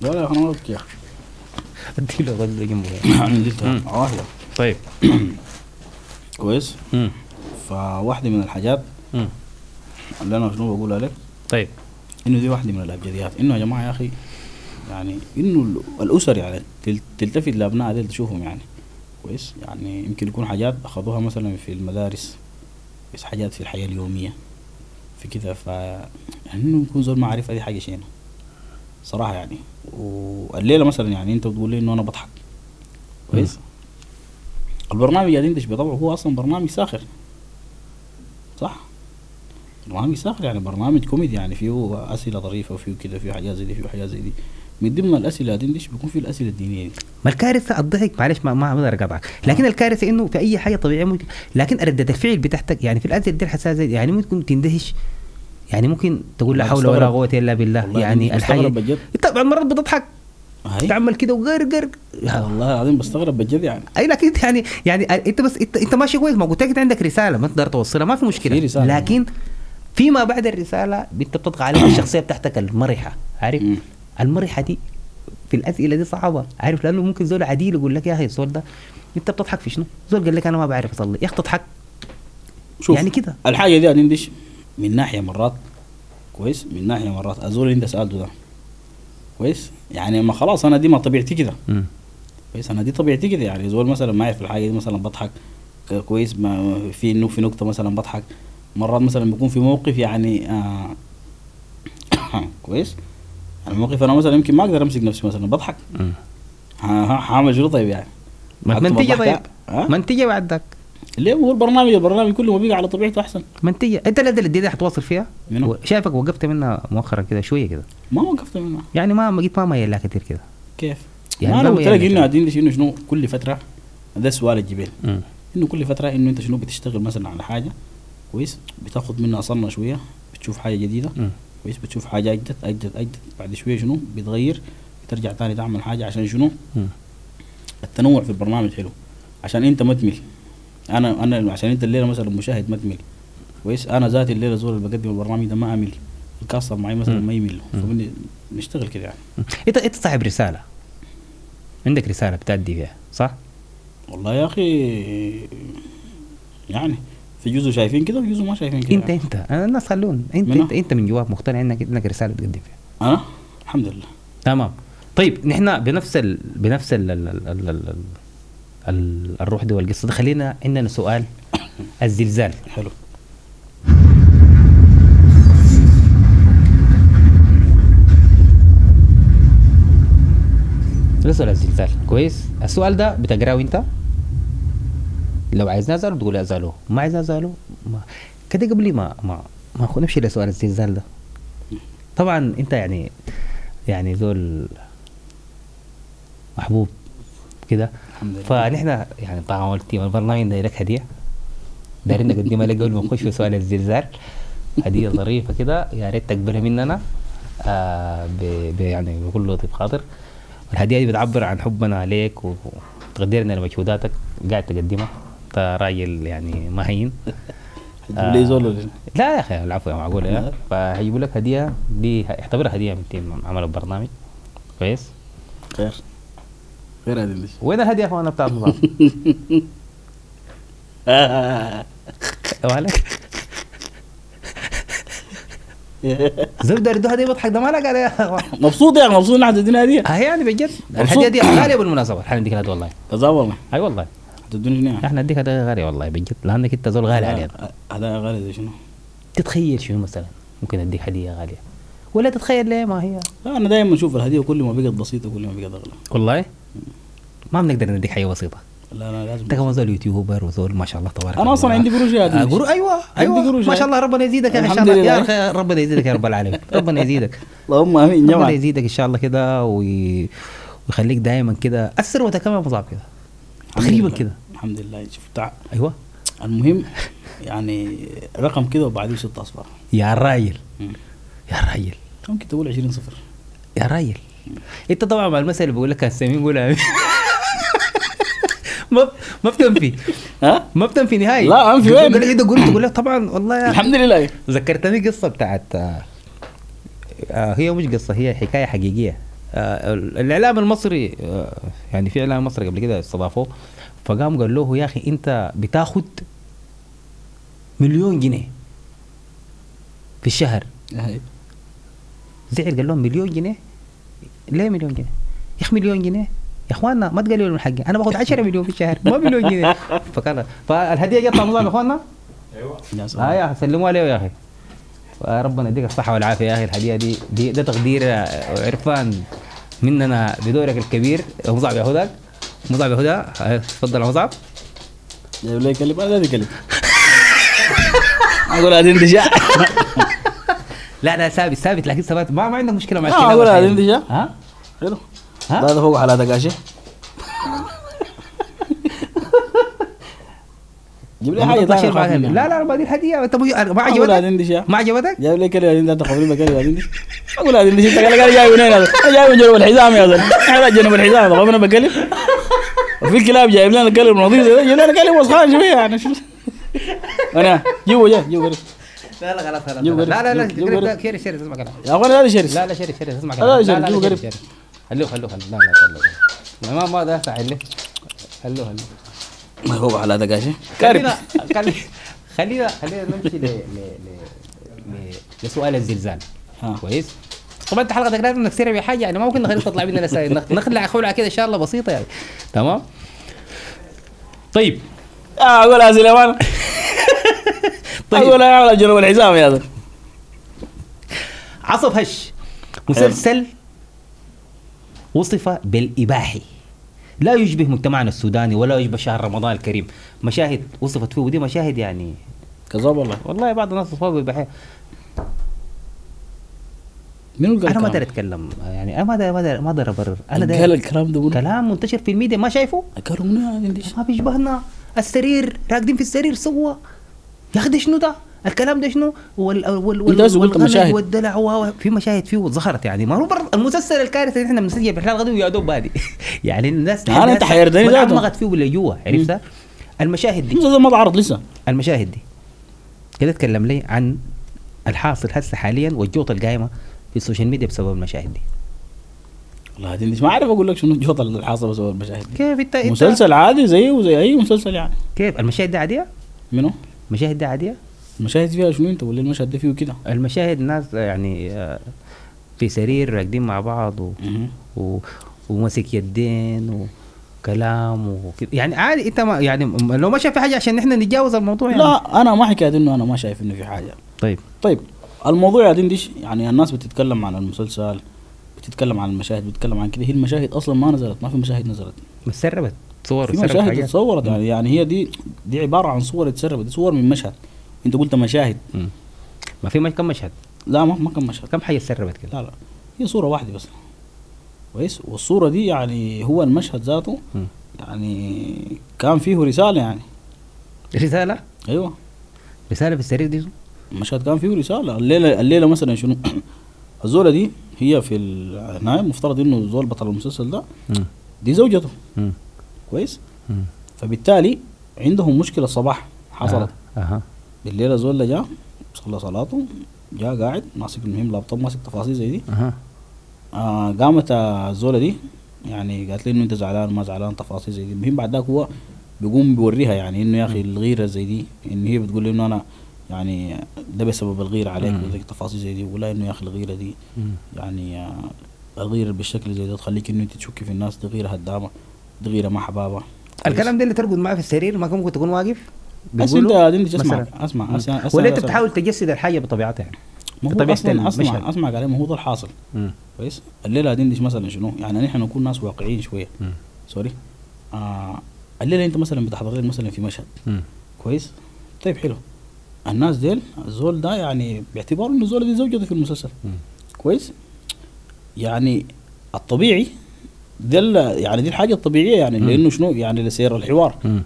لا لا أنا ما ببكي يا أخي اديله غد جنبه. واحدة طيب كويس. فواحده من الحاجات. اللي أنا شنو بقولها لك طيب إنه دي واحدة من الأبجديات. إنه يا جماعة يا أخي يعني إنه ال- الأسر يعني تل- تلتفت لابنائها ديل تشوفهم يعني. كويس؟ يعني يمكن يكون حاجات أخذوها مثلا في المدارس بس حاجات في الحياة اليومية في كذا. ف إنه يكون زول ما عارف هذه حاجة شينة. صراحة يعني. والليلة مثلا يعني أنت بتقول لي إنه أنا بضحك. كويس؟ البرنامج اللي يندش بطبعه هو أصلا برنامج ساخر. صح؟ برنامج ساخر يعني برنامج كوميدي يعني فيه أسئلة ظريفة وفيه كده فيه حاجات زي دي فيه حاجات زي دي. من ضمن الأسئلة اللي تندش بيكون فيه الأسئلة الدينية؟ دي ما الكارثة الضحك معلش ما ما أقدر اقاطعك لكن الكارثة إنه في أي حاجة طبيعية ممكن لكن ردة الفعل بتاعتك يعني في الأسئلة دي الحساسة دي يعني ممكن تندهش. يعني ممكن تقول لا حول ولا. قوة إلا بالله. يعني الحاجة طبعا مرات بتضحك. هاي تعمل كده وقرقر والله العظيم بستغرب بجد يعني. أي لكن أنت يعني يعني أنت بس انت, أنت ماشي كويس ما قلت لك إنت عندك رسالة ما تقدر توصلها ما في مشكلة. في رسالة. لكن فيما بعد الرسالة انت بتطغى عليك *coughs* الشخصية بتاعتك المرحة عارف. المرحة دي في الأسئلة دي صعبة عارف؟ لأنه ممكن زول عديل يقول لك يا أخي الزول ده أنت بتضحك في شنو؟ زول قال لك أنا ما بعرف أصلي يا أخي تضحك. شوف يعني كده. الحاجة دي هتندش من ناحية مرات كويس؟ من ناحية مرات الزول اللي أنت سألته ده كويس؟ يعني ما خلاص أنا دي ما طبيعتي كده. كويس؟ أنا دي طبيعتي كده. يعني زول مثلا ما يعرف الحاجة دي مثلا بضحك كويس؟ ما في انه في نقطة مثلا بضحك. مرات مثلا بيكون في موقف يعني آه *coughs* كويس. يعني موقف أنا مثلا يمكن ما أقدر أمسك نفسي مثلا بضحك. هعمل شنو طيب يعني؟ ما منتجة؟ طيب؟ منتجة بعد ذاك ليه؟ هو البرنامج البرنامج كله ما بيقع على طبيعته أحسن. منتجة. أنت الادله دي حتواصل فيها؟ منو؟ شايفك وقفت منها مؤخرا كده شوية كده. ما وقفت منها. يعني ما ما جيت ما مايل لها كتير كده. كيف؟ يعني يعني ما ما قلت ميال لك إنه. قاعدين انه شنو كل فترة ده سؤال الجبال. إنه كل فترة إنه أنت شنو بتشتغل مثلا على حاجة؟ كويس. بتاخد منها صنه شوية بتشوف حاجة جديدة. مم. كويس. بتشوف حاجة أجدد أجدد أجدد. بعد شوية شنو؟ بتغير بترجع تاني تعمل حاجة. عشان شنو؟ مم. التنوع في البرنامج حلو. عشان أنت ما تمل أنا أنا عشان أنت الليلة مثلا مشاهد ما تمل كويس. أنا ذاتي الليلة زول اللي بقدم البرنامج ده ما أمل. الكاستر معي مثلا. ما يمل. مم. فبنشتغل كده يعني. أنت أنت صاحب رسالة. عندك رسالة بتأدي فيها صح؟ والله يا أخي يعني في جزء شايفين كده وجزء ما شايفين كده انت يعني. انت. أنا الناس خلون. انت؟ انت انت من جواك مقتنع انك إنك رسالة بتقدم فيها. أنا الحمد لله. تمام. طيب نحن بنفس ال... بنفس ال... ال... ال... ال... ال... ال... الروح دي والقصة دي. خلينا عندنا سؤال. *coughs* الزلزال. حلو. سؤال الزلزال. كويس. السؤال ده بتقرأه أنت؟ لو عايز نزله بتقول ازاله ما عايز نزله ما. كده قبل ما ما ما نمشي لسؤال الزلزال ده طبعا أنت يعني يعني ذول محبوب كده. فنحن يعني طبعا ال team البرنامج ده لك هدية. دايرين نقدمها لك قبل ما نخش في سؤال الزلزال هدية ظريفة كده يا ريت تقبلها مننا. آه ب ب- يعني بكل لطيف خاطر. الهدية دي بتعبر عن حبنا ليك وتقديرنا لمجهوداتك. قاعد تقدمها. انت راجل يعني ما هين *laughs* تجيب لي زول ولا- لا يا أخي العفو يا معقول يا فهيجيبوا لك هدية دي اعتبرها هدية من team عمل البرنامج. كويس؟ خير. خير هذه الليش وين الهدية يا اخوانا بتاعت مصاب؟ مالك؟ *laughs* *laughs* زبده ردوا هدية بضحك ده مالك عليه يا أخوان. مبسوط يا أخي مبسوط انك تديني هدية. آه يعني بجد. الهدية دي غالية بالمناسبة الحين نديك هذا والله. كذاب والله. أي والله. تدوني يعني؟ إحنا نديك هذا غاليه والله بجد. لانك انت زول غالي علينا. هذا غالي زي شنو؟ تتخيل شنو مثلا؟ ممكن اديك هدية غالية. ولا تتخيل ليه؟ ما هي. لا أنا دائما أشوف الهدية كل ما بقت بسيطة كل ما بقت أغلى. والله؟ ما بنقدر نديك حاجة بسيطة. لا لا لازم. أنت كمان زول يوتيوبر وزول ما شاء الله تبارك أنا أصلا الله. عندي قروش يا قرو أيوه عندي أيوه. قروش ما. شاء الله ربنا يزيدك يا شاء الله. يا. أخي ربنا يزيدك يا رب العالمين. *laughs* ربنا يزيدك. اللهم آمين ربنا يزيدك إن شاء الله كده وي... ويخليك دائما كده. الثروه كمان مصاب كده. تقريبا كده. الحمد لله. شوف تع... أيوه. المهم يعني رقم كده وبعديه ست اصفار يا راجل. يا راجل. ممكن تقول 20 صفر. يا راجل. انت طبعا مع المثل اللي بقول لك يقول آمين. *laughs* ما ما بتنفي. ها؟ ما بتنفي نهائي. لا، أنفي وين؟ قال لي ده؟ قلت تقول لك طبعا والله يا الحمد لله. ذكرتني قصة بتاعت آه، آه، هي مش قصة هي حكاية حقيقية. الإعلام المصري آه، يعني في إعلام مصري قبل كده استضافوه فقام قال له يا أخي أنت بتاخد مليون جنيه في الشهر. زعل قال لهم مليون جنيه؟ ليه مليون جنيه؟ يا أخي مليون جنيه؟ يا إخواننا ما تقللوا من حقي أنا باخذ 10 مليون في الشهر ما مليون جنيه. *laughs* فكان فالهدية جت نظام يا اخواننا آه سلام يا أخي سلموا عليه يا أخي. ربنا يديك الصحة والعافية يا أخي الهدية دي دي ده تقدير آه، وعرفان مننا بدورك الكبير مصعب ياخذك مصعب ياخذها آه، تفضل يا مصعب جايب لي كلمه هذا كلمه *laughs* أقول هذه اندشاء *laughs* لا لا ثابت ثابت لكن ثبات. ما ما عندك مشكلة مع الكلام أقول هذه. اندشاء. ها؟ حلو. ها؟ هذا فوق على دقاشه جيب لي حاجة منها. لا لا ما دي الهدية انت ما عجبتك؟ ما عجبتك؟ جايب لي كلمه هذه انت تخبرني بكلمه هذه أقول هذه انت قال جاي منين هذا. جاي من جنوب الحزام يا زلمة. أنا جنوب الحزام تخبرنا بكلم وفي الكلاب جايب لنا كلب نظيف زي ده. جايب لنا كلب وسخان شوية. يعني شو أنا. جيبوا جا جيبوا لا لا خلاص لا لا لا قريب، قريب. شيري شيري اسمع كلام يا أخوان هذا شرس لا لا شيري شيري اسمع لا، كلام شيري، جيبوا قريب. شيري. خلوه خلوه خلوه لا لا خلوه ما ما ده خليه خلوه خلوه ما هو على دقاشه كارب خلينا خلي- خلينا خلينا نمشي ل ل لسؤال الزلزال. كويس؟ طبعا انت حلقتك لازم نكسرها بحاجة يعني ما ممكن نخليك تطلع مننا نخلع خلعه كده إن شاء الله بسيطة يعني. تمام؟ طيب. آه، أقول يا سليمان *laughs* طيب. أقول يا على جنوب الحزام يا زلمة. عصف هش. مسلسل وصف بالإباحي. لا يشبه مجتمعنا السوداني ولا يشبه شهر رمضان الكريم. مشاهد وصفت فيه ودي مشاهد يعني كذاب والله. والله بعض الناس وصفوها منو قال أنا ما أقدر أتكلم. يعني أنا ما أقدر ما أقدر ما أقدر أبرر. أنا ده؟ قال الكلام ده كلام منتشر في الميديا. ما شايفه؟ قالوا اندشاء ما بيشبهنا السرير راقدين في السرير سوا. يا أخي شنو ده؟ الكلام ده شنو؟ وال وال والغنى مشاهد. والدلع في مشاهد فيه ظهرت يعني. ما هو المسلسل الكارثه اللي إحنا بنسجل الحلقة دي ويا دوب بادي *laughs* يعني الناس أنت الناس حيردني. عمقت فيه ولا جوا عرفتها المشاهد دي. المسلسل ما تعرض لسه. المشاهد دي. كده أتكلم لي عن الحاصل هسه حاليا والجوطة القايمة في السوشيال ميديا بسبب المشاهد دي. والله يا دندش ما أعرف أقول لك شنو الجوطة اللي حاصلة بسبب المشاهد دي. كيف انت انت مسلسل عادي زيه وزي أي مسلسل يعني. كيف؟ المشاهد دي عادية؟ منو؟ المشاهد دي عادية؟ المشاهد فيها شنو انت ولا المشهد ده فيه كده؟ المشاهد ناس يعني آه، في سرير راقدين مع بعض و... و... ومسك يدين وكلام وكده. يعني عادي انت ما يعني لو ما شايف في حاجة عشان إحنا نتجاوز الموضوع يعني. لا أنا ما حكايه إنه أنا ما شايف إنه في حاجة. طيب. طيب الموضوع يا دندش يعني الناس بتتكلم عن المسلسل بتتكلم عن المشاهد بتتكلم عن كده. هي المشاهد أصلا ما نزلت ما في مشاهد نزلت. بس سربت صور في مشاهد. اتصورت يعني يعني هي دي دي عبارة عن صور اتسربت صور من مشهد. انت قلت مشاهد. مم. ما في كم مشهد؟ لا ما ما كان مشهد. كم حاجة سربت كده؟ لا لا. هي صورة واحدة بس. كويس. والصورة دي يعني هو المشهد ذاته مم. يعني كان فيه رسالة يعني. رسالة؟ أيوه. رسالة في السرير دي؟ المشهد كان فيه رسالة. الليلة الليلة مثلا شنو؟ *clears throat* الزولة دي هي في النهايه المفترض إنه الزول بطل المسلسل ده. مم. دي زوجته. مم. كويس. مم. فبالتالي عندهم مشكلة الصباح حصلت. آه. أها. بالليل الزول ده جاء صلى صلاته جاء قاعد ماسك المهم لابتوب ماسك تفاصيل زي دي. أها. آه قامت الزوله دي يعني قالت لي إنه أنت زعلان ما زعلان تفاصيل زي دي. المهم بعد ذاك هو بيقوم بيوريها يعني إنه يا أخي الغيرة زي دي إن هي بتقول له إنه أنا يعني ده بسبب الغيرة عليك. وزي تفاصيل زي دي ولا إنه يا أخي الغيرة دي. يعني آه، الغيره بالشكل زي ده تخليك إنه أنت تشكي في الناس دي غيرة هدامة دي غيرة ما حبابه الكلام ده اللي ترقد معاه في السرير ما كان ممكن تكون واقف؟ بس انت انت اسمع. اسمع. اسمع ولا انت بتحاول تجسد الحاجة بطبيعتها يعني ما هو أصلا اسمع. اسمع ما هو ده الحاصل. كويس الليلة دي مثلا شنو يعني نحن نكون ناس واقعيين شوية. سوري آه الليلة انت مثلا بتحضر مثلا في مشهد. كويس طيب حلو الناس ديل الزول ده يعني باعتبار إنه الزول دي زوجته في المسلسل. كويس يعني الطبيعي ده يعني دي الحاجة الطبيعية يعني. لأنه شنو يعني لسير الحوار.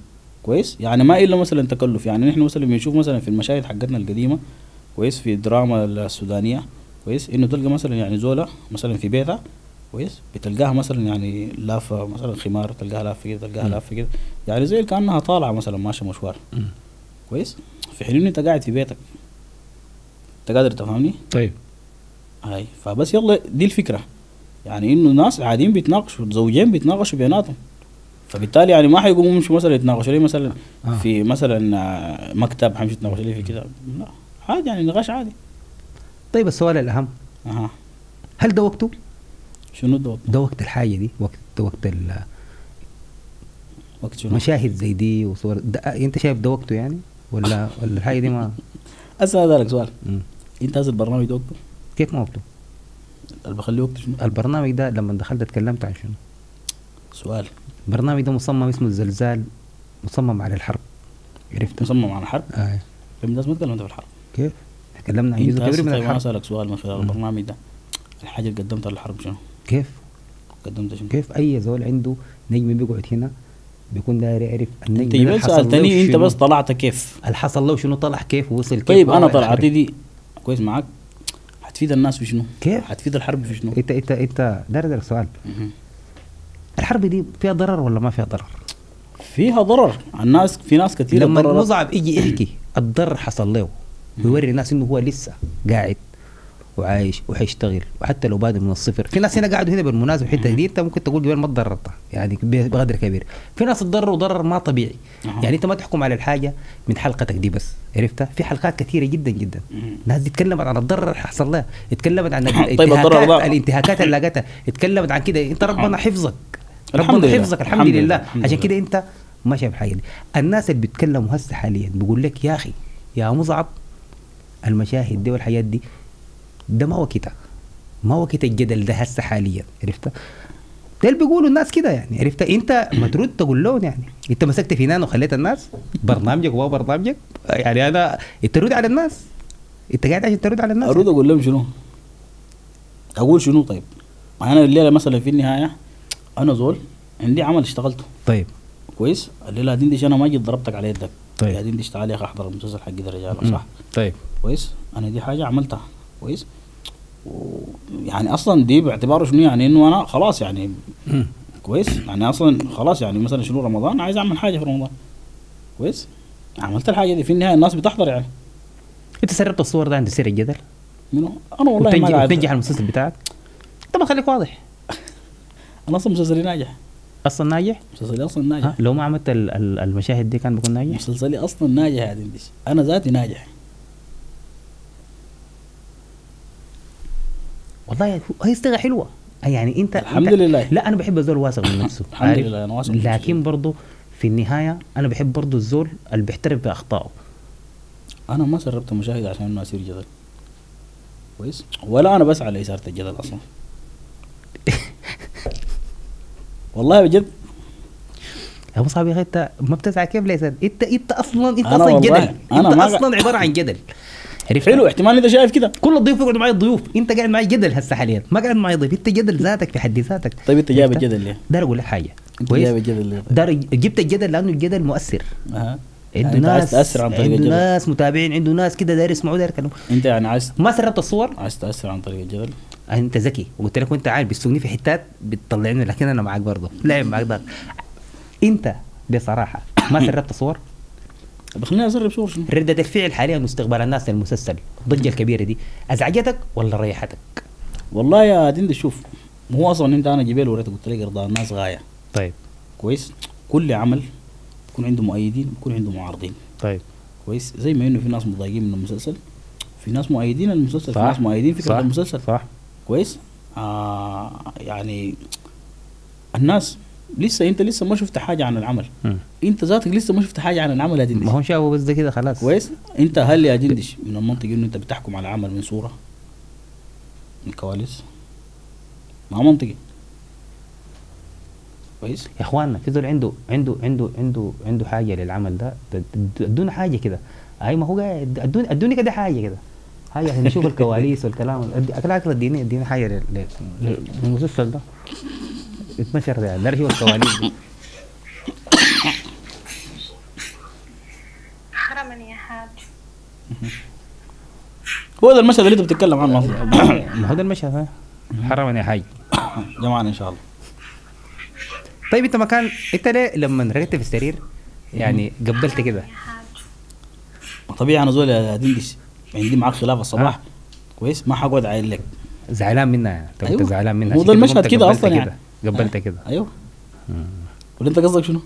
كويس؟ يعني ما إلا مثلا تكلف. يعني نحن مثلا بنشوف مثلا في المشاهد حقتنا القديمة كويس؟ في الدراما السودانية كويس؟ إنه تلقى مثلا يعني زولة مثلا في بيتها كويس؟ بتلقاها مثلا يعني لافة مثلا خمار تلقاها لافة كده تلقاها. لافة كده يعني زي كأنها طالعة مثلا ماشية مشوار. كويس؟ في حين إن أنت قاعد في بيتك. أنت قادر تفهمني؟ طيب. هاي. فبس يلا دي الفكرة. يعني إنه ناس قاعدين بيتناقشوا زوجين بيتناقشوا بيناتهم. فبالتالي يعني ما حيقوموا يمشوا مثلا يتناقشوا لي مثلا آه. في مثلا آه، مكتب حيمشوا يتناقشوا لي في كده. لا عادي يعني نقاش عادي. طيب السؤال الأهم. أها. هل ده وقته؟ شنو ده وقت ده وقت الحاجة دي وقت وقت ال- وقت شنو؟ مشاهد زي دي وصور. ده أنت شايف ده وقته يعني؟ ولا ولا الحاجة دي ما؟ *laughs* أسأل هذا سؤال. مم. أنت هذا البرنامج ده وقته؟ كيف ما وقته؟ اللي بخليه وقته شنو؟ البرنامج ده لما دخلت اتكلمت عن شنو؟ سؤال. البرنامج ده مصمم اسمه الزلزال مصمم على الحرب عرفت؟ مصمم على الحرب آه. طيب الناس ما تكلمت في الحرب كيف؟ تكلمنا عن جزء كبير من طيب أنا الحرب أسألك سؤال من خلال. البرنامج ده الحاجة اللي قدمتها للحرب شنو؟ كيف؟ قدمتها شنو؟ كيف أي زول عنده نجم بيقعد هنا بيكون داير يعرف النجم حصل له سالتني انت؟ بس طلعت كيف اللي حصل له شنو طلع كيف ووصل كيف طيب أنا طلعتي الحرب. دي كويس معاك هتفيد الناس في شنو؟ كيف؟ هتفيد الحرب في شنو؟ إنت إنت إنت داير سؤال. الحرب دي فيها ضرر ولا ما فيها ضرر؟ فيها ضرر. الناس في ناس كثير لما اتضررت. مصعب يجي يحكي الضرر حصل له ويوري الناس إنه هو لسه قاعد وعايش وحيشتغل وحتى لو بادئ من الصفر. في ناس هنا قاعدوا هنا بالمناسبة الحته دي أنت ممكن تقول ما تضررت يعني بقدر كبير. في ناس تضرروا ضرر ما طبيعي. يعني أنت ما تحكم على الحاجة من حلقتك دي بس عرفتها في حلقات كثيرة جدا جدا. ناس دي اتكلمت عن الضرر اللي حصل لها اتكلمت عن *laughs* طيب الانتهاكات الانتهاكات اللي لقتها اتكلمت عن كده. أنت ربنا حفظك. الحمد ربنا لله. حفظك الحمد, الحمد لله لله. عشان. كده انت ما شايف الحاجة دي الناس اللي بيتكلموا هسه حاليا بيقول لك يا أخي يا مصعب المشاهد دي والحاجات دي ده ما وقتها ما وقت الجدل ده هسه حاليا عرفت ده اللي بيقولوا الناس كده يعني عرفت انت ما ترد تقول لهم يعني انت مسكت في نانو وخليت الناس برنامجك وهو برنامجك يعني أنا انت رد على الناس انت قاعد عشان ترد على الناس أرد أقول لهم شنو؟ أقول شنو طيب؟ ما أنا الليلة مثلا في النهاية أنا زول عندي عمل اشتغلته. طيب. كويس؟ الليلة دي دي أنا ما جيت ضربتك على يدك. طيب. يا دي تعالى يا أخي أحضر المسلسل حق ده رجال مم. صح؟ طيب. كويس؟ أنا دي حاجة عملتها. كويس؟ يعني أصلا دي باعتباره شنو؟ يعني إنه أنا خلاص يعني مم. كويس؟ يعني أصلا خلاص يعني مثلا شنو؟ رمضان عايز أعمل حاجة في رمضان. كويس؟ عملت الحاجة دي في النهاية الناس بتحضر يعني. أنت سربت الصور ده عند سير الجدل منو؟ أنا والله ما قاعد وبتنجح المسلسل بتاعك؟ ما خليك واضح. أنا أصلا مسلسلي ناجح. أصلا ناجح؟ مسلسلي أصلا ناجح؟ لو ما عملت ال- ال- المشاهد دي كان بيكون ناجح؟ مسلسلي أصلا ناجح يا دندش أنا ذاتي ناجح. والله هي صيغه حلوة. يعني انت الحمد انت لله. لا أنا بحب الزول واثق من نفسه. *laughs* الحمد؟ لله، أنا واثق من لكن. برضه في النهاية أنا بحب برضه الزول اللي بيحترف بأخطائه. أنا ما سربت مشاهد عشان إنه اصير جدل. كويس؟ ولا أنا بسعى لاثاره الجدل أصلا. *laughs* والله بجد يا أبو صاحبي يا أخي أنت ما بتسعى كيف ليس؟ أنت أنت أصلا أنت أنا أصلا جدل. أنا أنت أصلا عبارة عن جدل. عرفت؟ حلو احتمال إنت شايف كده. كل الضيوف يقعدوا معي الضيوف. أنت قاعد معي جدل هسه حاليا. ما قاعد معي ضيف. أنت جدل ذاتك في حد ذاتك. طيب أنت جايب؟ الجدل ليه؟ دار أقول لك حاجة. كويس؟ جايب الجدل ليه؟ دار جبت الجدل لأنه الجدل مؤثر. أها. عنده يعني ناس تأثر عن طريق عنده الجدل. ناس متابعين عنده ناس كده داير يسمعوا داير يتكلموا. أنت يعني عايز ما سربت الصور؟ عايز تأثر عن طريق الجدل؟ انت ذكي. وقلت لك وانت عارف بتسوقني في حتات بتطلعني لكن أنا معاك برضه. لعب معاك ضغط انت بصراحة ما *coughs* سربت صور؟ خليني اجرب صور شنو؟ ردة الفعل حاليا واستقبال الناس للمسلسل. الضجة الكبيرة دي. أزعجتك ولا ريحتك؟ والله يا دين شوف هو أصلا أنت أنا جبال وريتك قلت لك ارضاء الناس غاية. طيب. كويس. كل عمل يكون عنده مؤيدين يكون عنده معارضين. طيب. كويس. زي ما إنه في ناس مضايقين من المسلسل في ناس مؤيدين المسلسل في ناس مؤيدين فكرة صح. المسلسل. صح. كويس؟ آه يعني الناس لسه انت لسه ما شفت حاجة عن العمل. مم. انت ذاتك لسه ما شفت حاجة عن العمل يا دندش ما هو شافوا بس ده كده خلاص. كويس؟ انت هل يا دندش من المنطق انه انت بتحكم على عمل من صورة؟ من كواليس؟ ما منطقي. كويس؟ يا اخواننا في زول عنده عنده عنده عنده عنده حاجة للعمل ده اد- ادونا حاجة كده. أي ما هو قاعد ادوني ادوني كده حاجة كده. عشان نشوف الكواليس والكلام. ادي- اكل أكل اديني اديني حاجة للمسلسل ده. اتنشر ده. ده أشوف الكواليس دي. حرما يا حاج. هو ده المشهد اللي انت بتتكلم عنه. أصلا *coughs* ما هو ده المشهد حرما يا حاج. جمعنا إن شاء الله. طيب انت مكان انت ليه لما ركبت في السرير يعني قبلت كده؟ طبيعي أنا زول يا دندش عندي معاك خلاف الصباح آه. كويس ما حقعد عايل لك زعلان منها يعني طب انت أيوة. زعلان منها هو عشان ده كده المشهد كده أصلاً يعني. قبلت آه. كده *laughs* أيوه ولا أنت قصدك شنو؟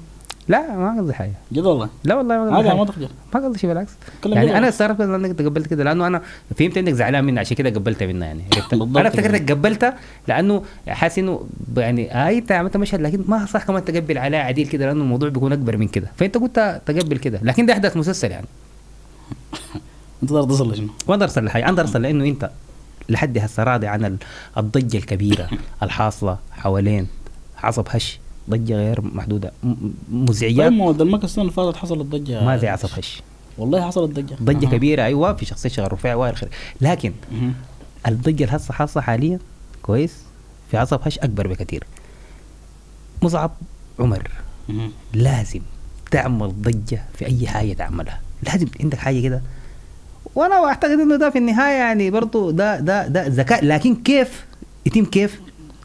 لا ما قصدي حاجة جد والله لا والله ما قصدي. ما تخجل ما قصدي شيء بالعكس يعني أنا. استغربت إنك تقبلت كده لأنه أنا فهمت إنك زعلان منها عشان كده قبلت منها يعني أنا افتكرتك. قبلتها لأنه حاسس إنه يعني هاي أنت عملت مشهد لكن ما صح كمان تقبل عليها عديل كده لأنه الموضوع بيكون أكبر من كده فأنت قلت تقبل كده لكن ده أحداث مسلسل يعني *laughs* انت تقدر تصل لشنو؟ ما أقدر اصل لحاجة. أقدر اصل لإنه أنت لحد هسه راضي عن ال- الضجة الكبيرة *laughs* الحاصلة حوالين عصب هش. ضجة غير محدودة. م- م- طيب مزعجات ما هو ده المكة السنة اللي فاتت حصلت ضجة. ما زي عصب هش. والله حصلت ضجة. ضجة أها. كبيرة أيوه في شخصية شغل رفيع وائل خير. لكن مهم. الضجة اللي هسه حاصلة حاليا كويس في عصب هش أكبر بكثير. مصعب عمر. لازم تعمل ضجة في أي حاجة تعملها. لازم عندك حاجة كده وأنا أعتقد إنه ده في النهاية يعني برضو ده ده ده ذكاء. لكن كيف يتم كيف؟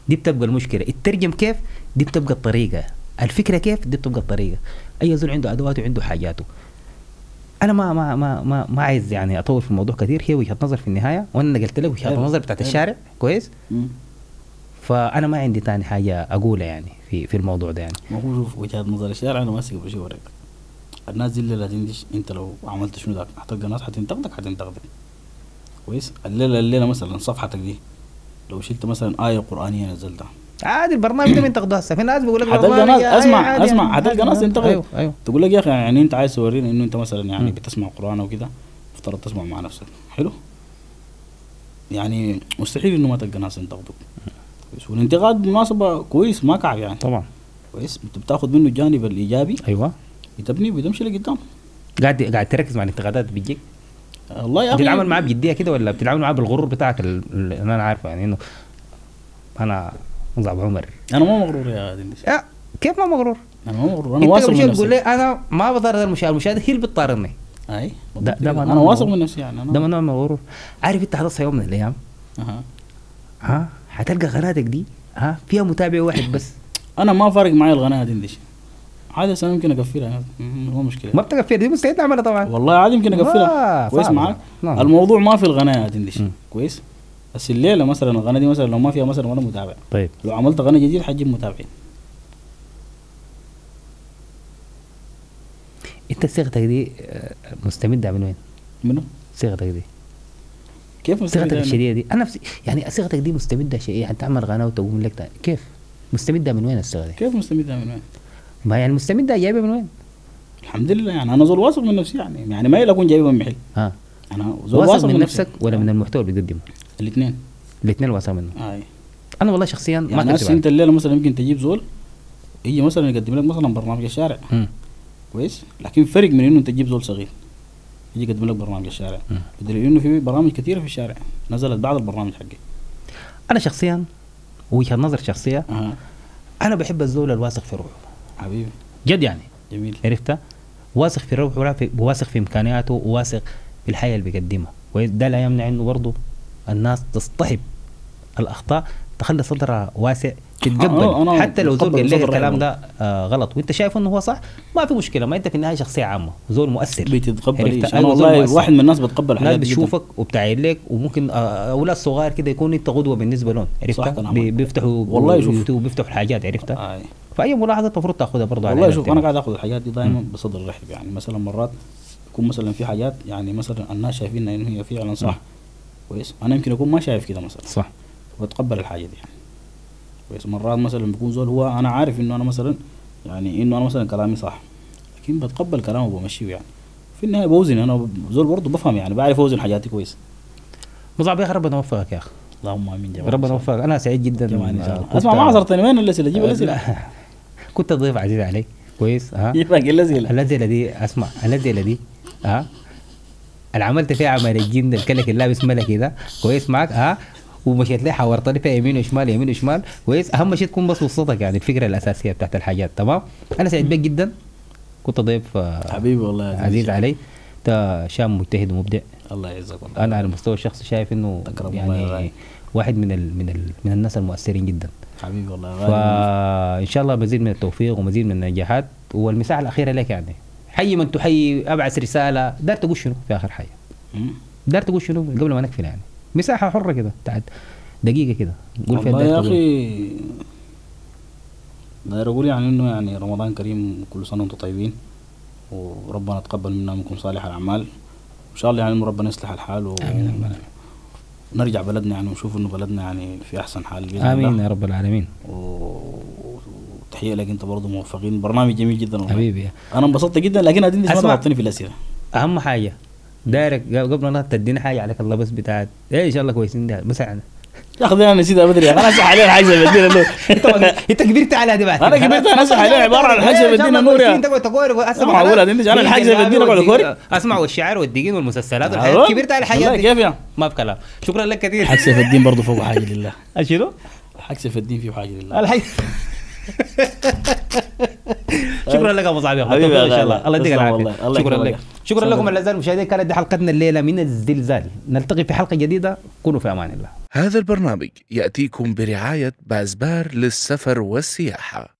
دي بتبقى المشكلة. الترجم كيف؟ دي بتبقى الطريقة. الفكرة كيف؟ دي بتبقى الطريقة. أي زول عنده أدواته وعنده حاجاته. أنا ما ما ما ما, ما عايز يعني أطول في الموضوع كثير. هي وجهة نظر في النهاية. وأنا نقلت لك وجهة. النظر بتاعت. الشارع. كويس؟ مم. فأنا ما عندي تاني حاجة أقولها يعني في في الموضوع ده يعني. ما هو شوف وجهة نظر الشارع أنا ماسك بشي الناس دي اللي لا تندش انت لو عملت شنو ذاك حتلقى ناس حتنتقدك حتنتقدك كويس؟ الليلة الليلة مثلا صفحتك دي لو شلت مثلا آية قرآنية نزلتها. عادي البرنامج ده بينتقدوها هسه في ناس بيقول لك برنامج ناس- يا- اسمع- عادي اسمع، يعني. حتلقى ناس ينتقدوا. أيوه أيوه. تقول لك يا أخي يعني أنت عايز توريني إنه أنت مثلا يعني مم. بتسمع قرآن وكده افترض تسمع مع نفسك. حلو؟ يعني مستحيل إنه ما تلقى ناس ينتقدوك. كويس. والانتقاد بالمناسبه كويس ما كعب يعني. طبعا. كويس؟ أنت بتاخذ منه الجانب الإيجابي. أيوه. بتبني وبتمشي لقدام قاعد قاعد تركز مع الانتقادات بتجيك الله يا أخي. بتتعامل معاه بجدية كده ولا بتتعامل معاه بالغرور بتاعك ال- اللي أنا عارفه؟ يعني إنه أنا مصعب عمر. أنا ما مغرور يا دندش يا كيف ما مغرور؟ أنا ما مغرور. أنا واثق من شوي تقول لي نفسي أنا ما بطارد المشاهد. المشاهد هي اللي بتطاردني. أي. ده- ده أنا واثق. من نفسي يعني. ده أنا نوع من الغرور عارف أنت حتصحى يوم من الأيام؟ أها. ها؟ حتلقى قناتك دي؟ ها؟ فيها متابع واحد بس. أنا ما فارق معي القناه دندش عادي أنا يمكن أقفلها ما مشكلة ما بتكفي دي مستحيل تعملها طبعا والله عادي يمكن أقفلها كويس. معاك نعم. الموضوع ما في دندش مم. كويس بس الليلة مثلا القناه دي مثلا لو ما فيها مثلا ولا متابع طيب لو عملت قناه جديد حجيب متابعين أنت صيغتك دي آه، مستمدة من وين؟ منو؟ صيغتك دي كيف مستفيد صيغتك؟ الشديده دي أنا نفسي يعني صيغتك دي مستمدة شيء يعني تعمل قناه وتقوم لك. كيف؟ مستمدة من وين الصيغة دي؟ كيف مستمد من وين؟ ما يعني مستمده جايبة من وين؟ الحمد لله يعني أنا زول واثق من نفسي يعني يعني ما اكون جايبة من محل. ها أنا زول واثق من نفسي. نفسك ولا من المحتوى اللي بتقدمه؟ الاثنين. الاثنين واثق منه. أي. أنا والله شخصيا ما يعني كنت هسه أنت الليلة مثلا يمكن تجيب زول يجي مثلا يقدم لك مثلا برنامج الشارع. مم. كويس؟ لكن فرق من إنه أنت تجيب زول صغير يجي يقدم لك برنامج الشارع. بدليل إنه في برامج كثيرة في الشارع. نزلت بعد البرنامج حقي أنا شخصيا وجهة نظر شخصية أها. أنا بحب الزول الواثق في روحه. حبيبي. جد يعني؟ جميل. عرفتها واثق في روحه واثق في إمكانياته واثق في الحياة اللي بيقدمها. كويس ده لا يمنع إنه برضه الناس تصطحب الأخطاء تخلي صدرها واسع تتقبل حتى لو زول قال لك الكلام رحمه. ده آه غلط. وأنت شايف إنه هو صح؟ ما في مشكلة. ما انت في النهايه شخصية عامة. زول مؤثر. بتتقبل؟ إيش. أيوة، أنا زول والله. واحد من الناس بتقبل حاجات. بتشوفك وبتعين لك وممكن آه، أولاد صغار كده يكون أنت قدوه بالنسبة لهم. عرفت؟ بيفتحوا والله شوف. يوتيوب بيفتحوا الحاجات. عرفتها آي. فأي ملاحظة المفروض تأخذها برضه والله شوف أنا. قاعد آخذ الحاجات دي دائما بصدر رحب يعني. مثلا مرات يكون مثلا في حاجات يعني مثلا الناس شايفين انه هي فعلا صح. كويس. أنا يمكن أكون ما شايف كده مثلا. صح. بتقبل الحاجة دي. يعني كويس. مرات مثلا بيكون زول هو أنا عارف إنه أنا مثلا يعني إنه أنا مثلا كلامي صح لكن بتقبل كلامه وبمشيه يعني. في النهاية بوزن أنا زول برضه بفهم يعني بعرف أوزن حاجاتي كويس. مصعب يا أخي ربنا يوفقك يا أخي. اللهم آمين جماعة ربنا يوفقك. أنا سعيد جدا أسمع ما عصرتني وين الأسئلة؟ جيب آه، الأسئلة. لا. كنت ضيف عزيز علي. كويس ها؟ النزله دي أسمع النزله دي ها؟ اللي عملت فيها عمل الجن الكلك اللي لابس ملكي ده؟ كويس معك ها؟ ومشيت لي حورت لي فيها يمين وشمال يمين وشمال. كويس أهم شيء تكون بس وسطك يعني الفكرة الأساسية بتاعت الحاجات تمام؟ أنا سعيد بك جدا. كنت ضيف آه، حبيبي والله عزيز. علي. أنت شاب مجتهد ومبدع. الله يعزك والله. أنا على المستوى الشخصي شايف إنه يعني. واحد من ال من ال من الناس المؤثرين جدا. حبيبي والله فإن شاء الله مزيد من التوفيق ومزيد من النجاحات. والمساحة الأخيرة لك يعني. حي من تحيي أبعث رسالة. دار تقول شنو في آخر حاجة. دار تقول شنو قبل ما نقفل يعني. مساحة حرة كده بتاعت دقيقة كده. قول فيها والله يا. أخي داير أقول يعني إنه يعني رمضان كريم كل سنة وأنتم طيبين وربنا تقبل منا منكم صالح الأعمال. إن شاء الله يعني ربنا يصلح الحال و... آمين العالمين. نرجع بلدنا يعني ونشوف إنه بلدنا يعني في أحسن حال بإذن آمين الله. يا رب العالمين. وتحيه لك أنت برضه موفقين. برنامج جميل جدا والله. حبيبي. أنا انبسطت جدا لكن أديني ما. ضغطتني في الأسئلة. أهم حاجة دايرك قبل ما تديني حاجة عليك الله بس بتاعت. إيه إن شاء الله كويسين ده بس يعني يا أخي أنا نسيتها بدري أنا اسح عليها الحاجة بدينا له انت أنت كبرت على دي بعد أنا كبرت، أنا أسمع عليه عبارة عن الحاجة بدينا نور يا- انت قلت كوري ما معقولة، أنت جعل الحاجة زي بدينا قول كوري. أسمع والشعر والدقين والمسلسلات. والحاجات. كبرت على الحاجات كيف يا. ما في كلام. شكرا لك كثير. حق سيف الدين برضه فوق حاجة لله. *laughs* شنو؟ حق سيف الدين فيه حاجة لله. الحي *laughs* شكرا لك أبو صاحبي. حبيبي يا إن شاء الله. الله يديك العافية. شكرا. لك. شكرا. لكم الاعزاء المشاهدين كانت دي حلقتنا الليلة من الزلزال. نلتقي في حلقة جديدة. كونوا في أمان الله. هذا البرنامج يأتيكم برعاية بازبار للسفر والسياحة.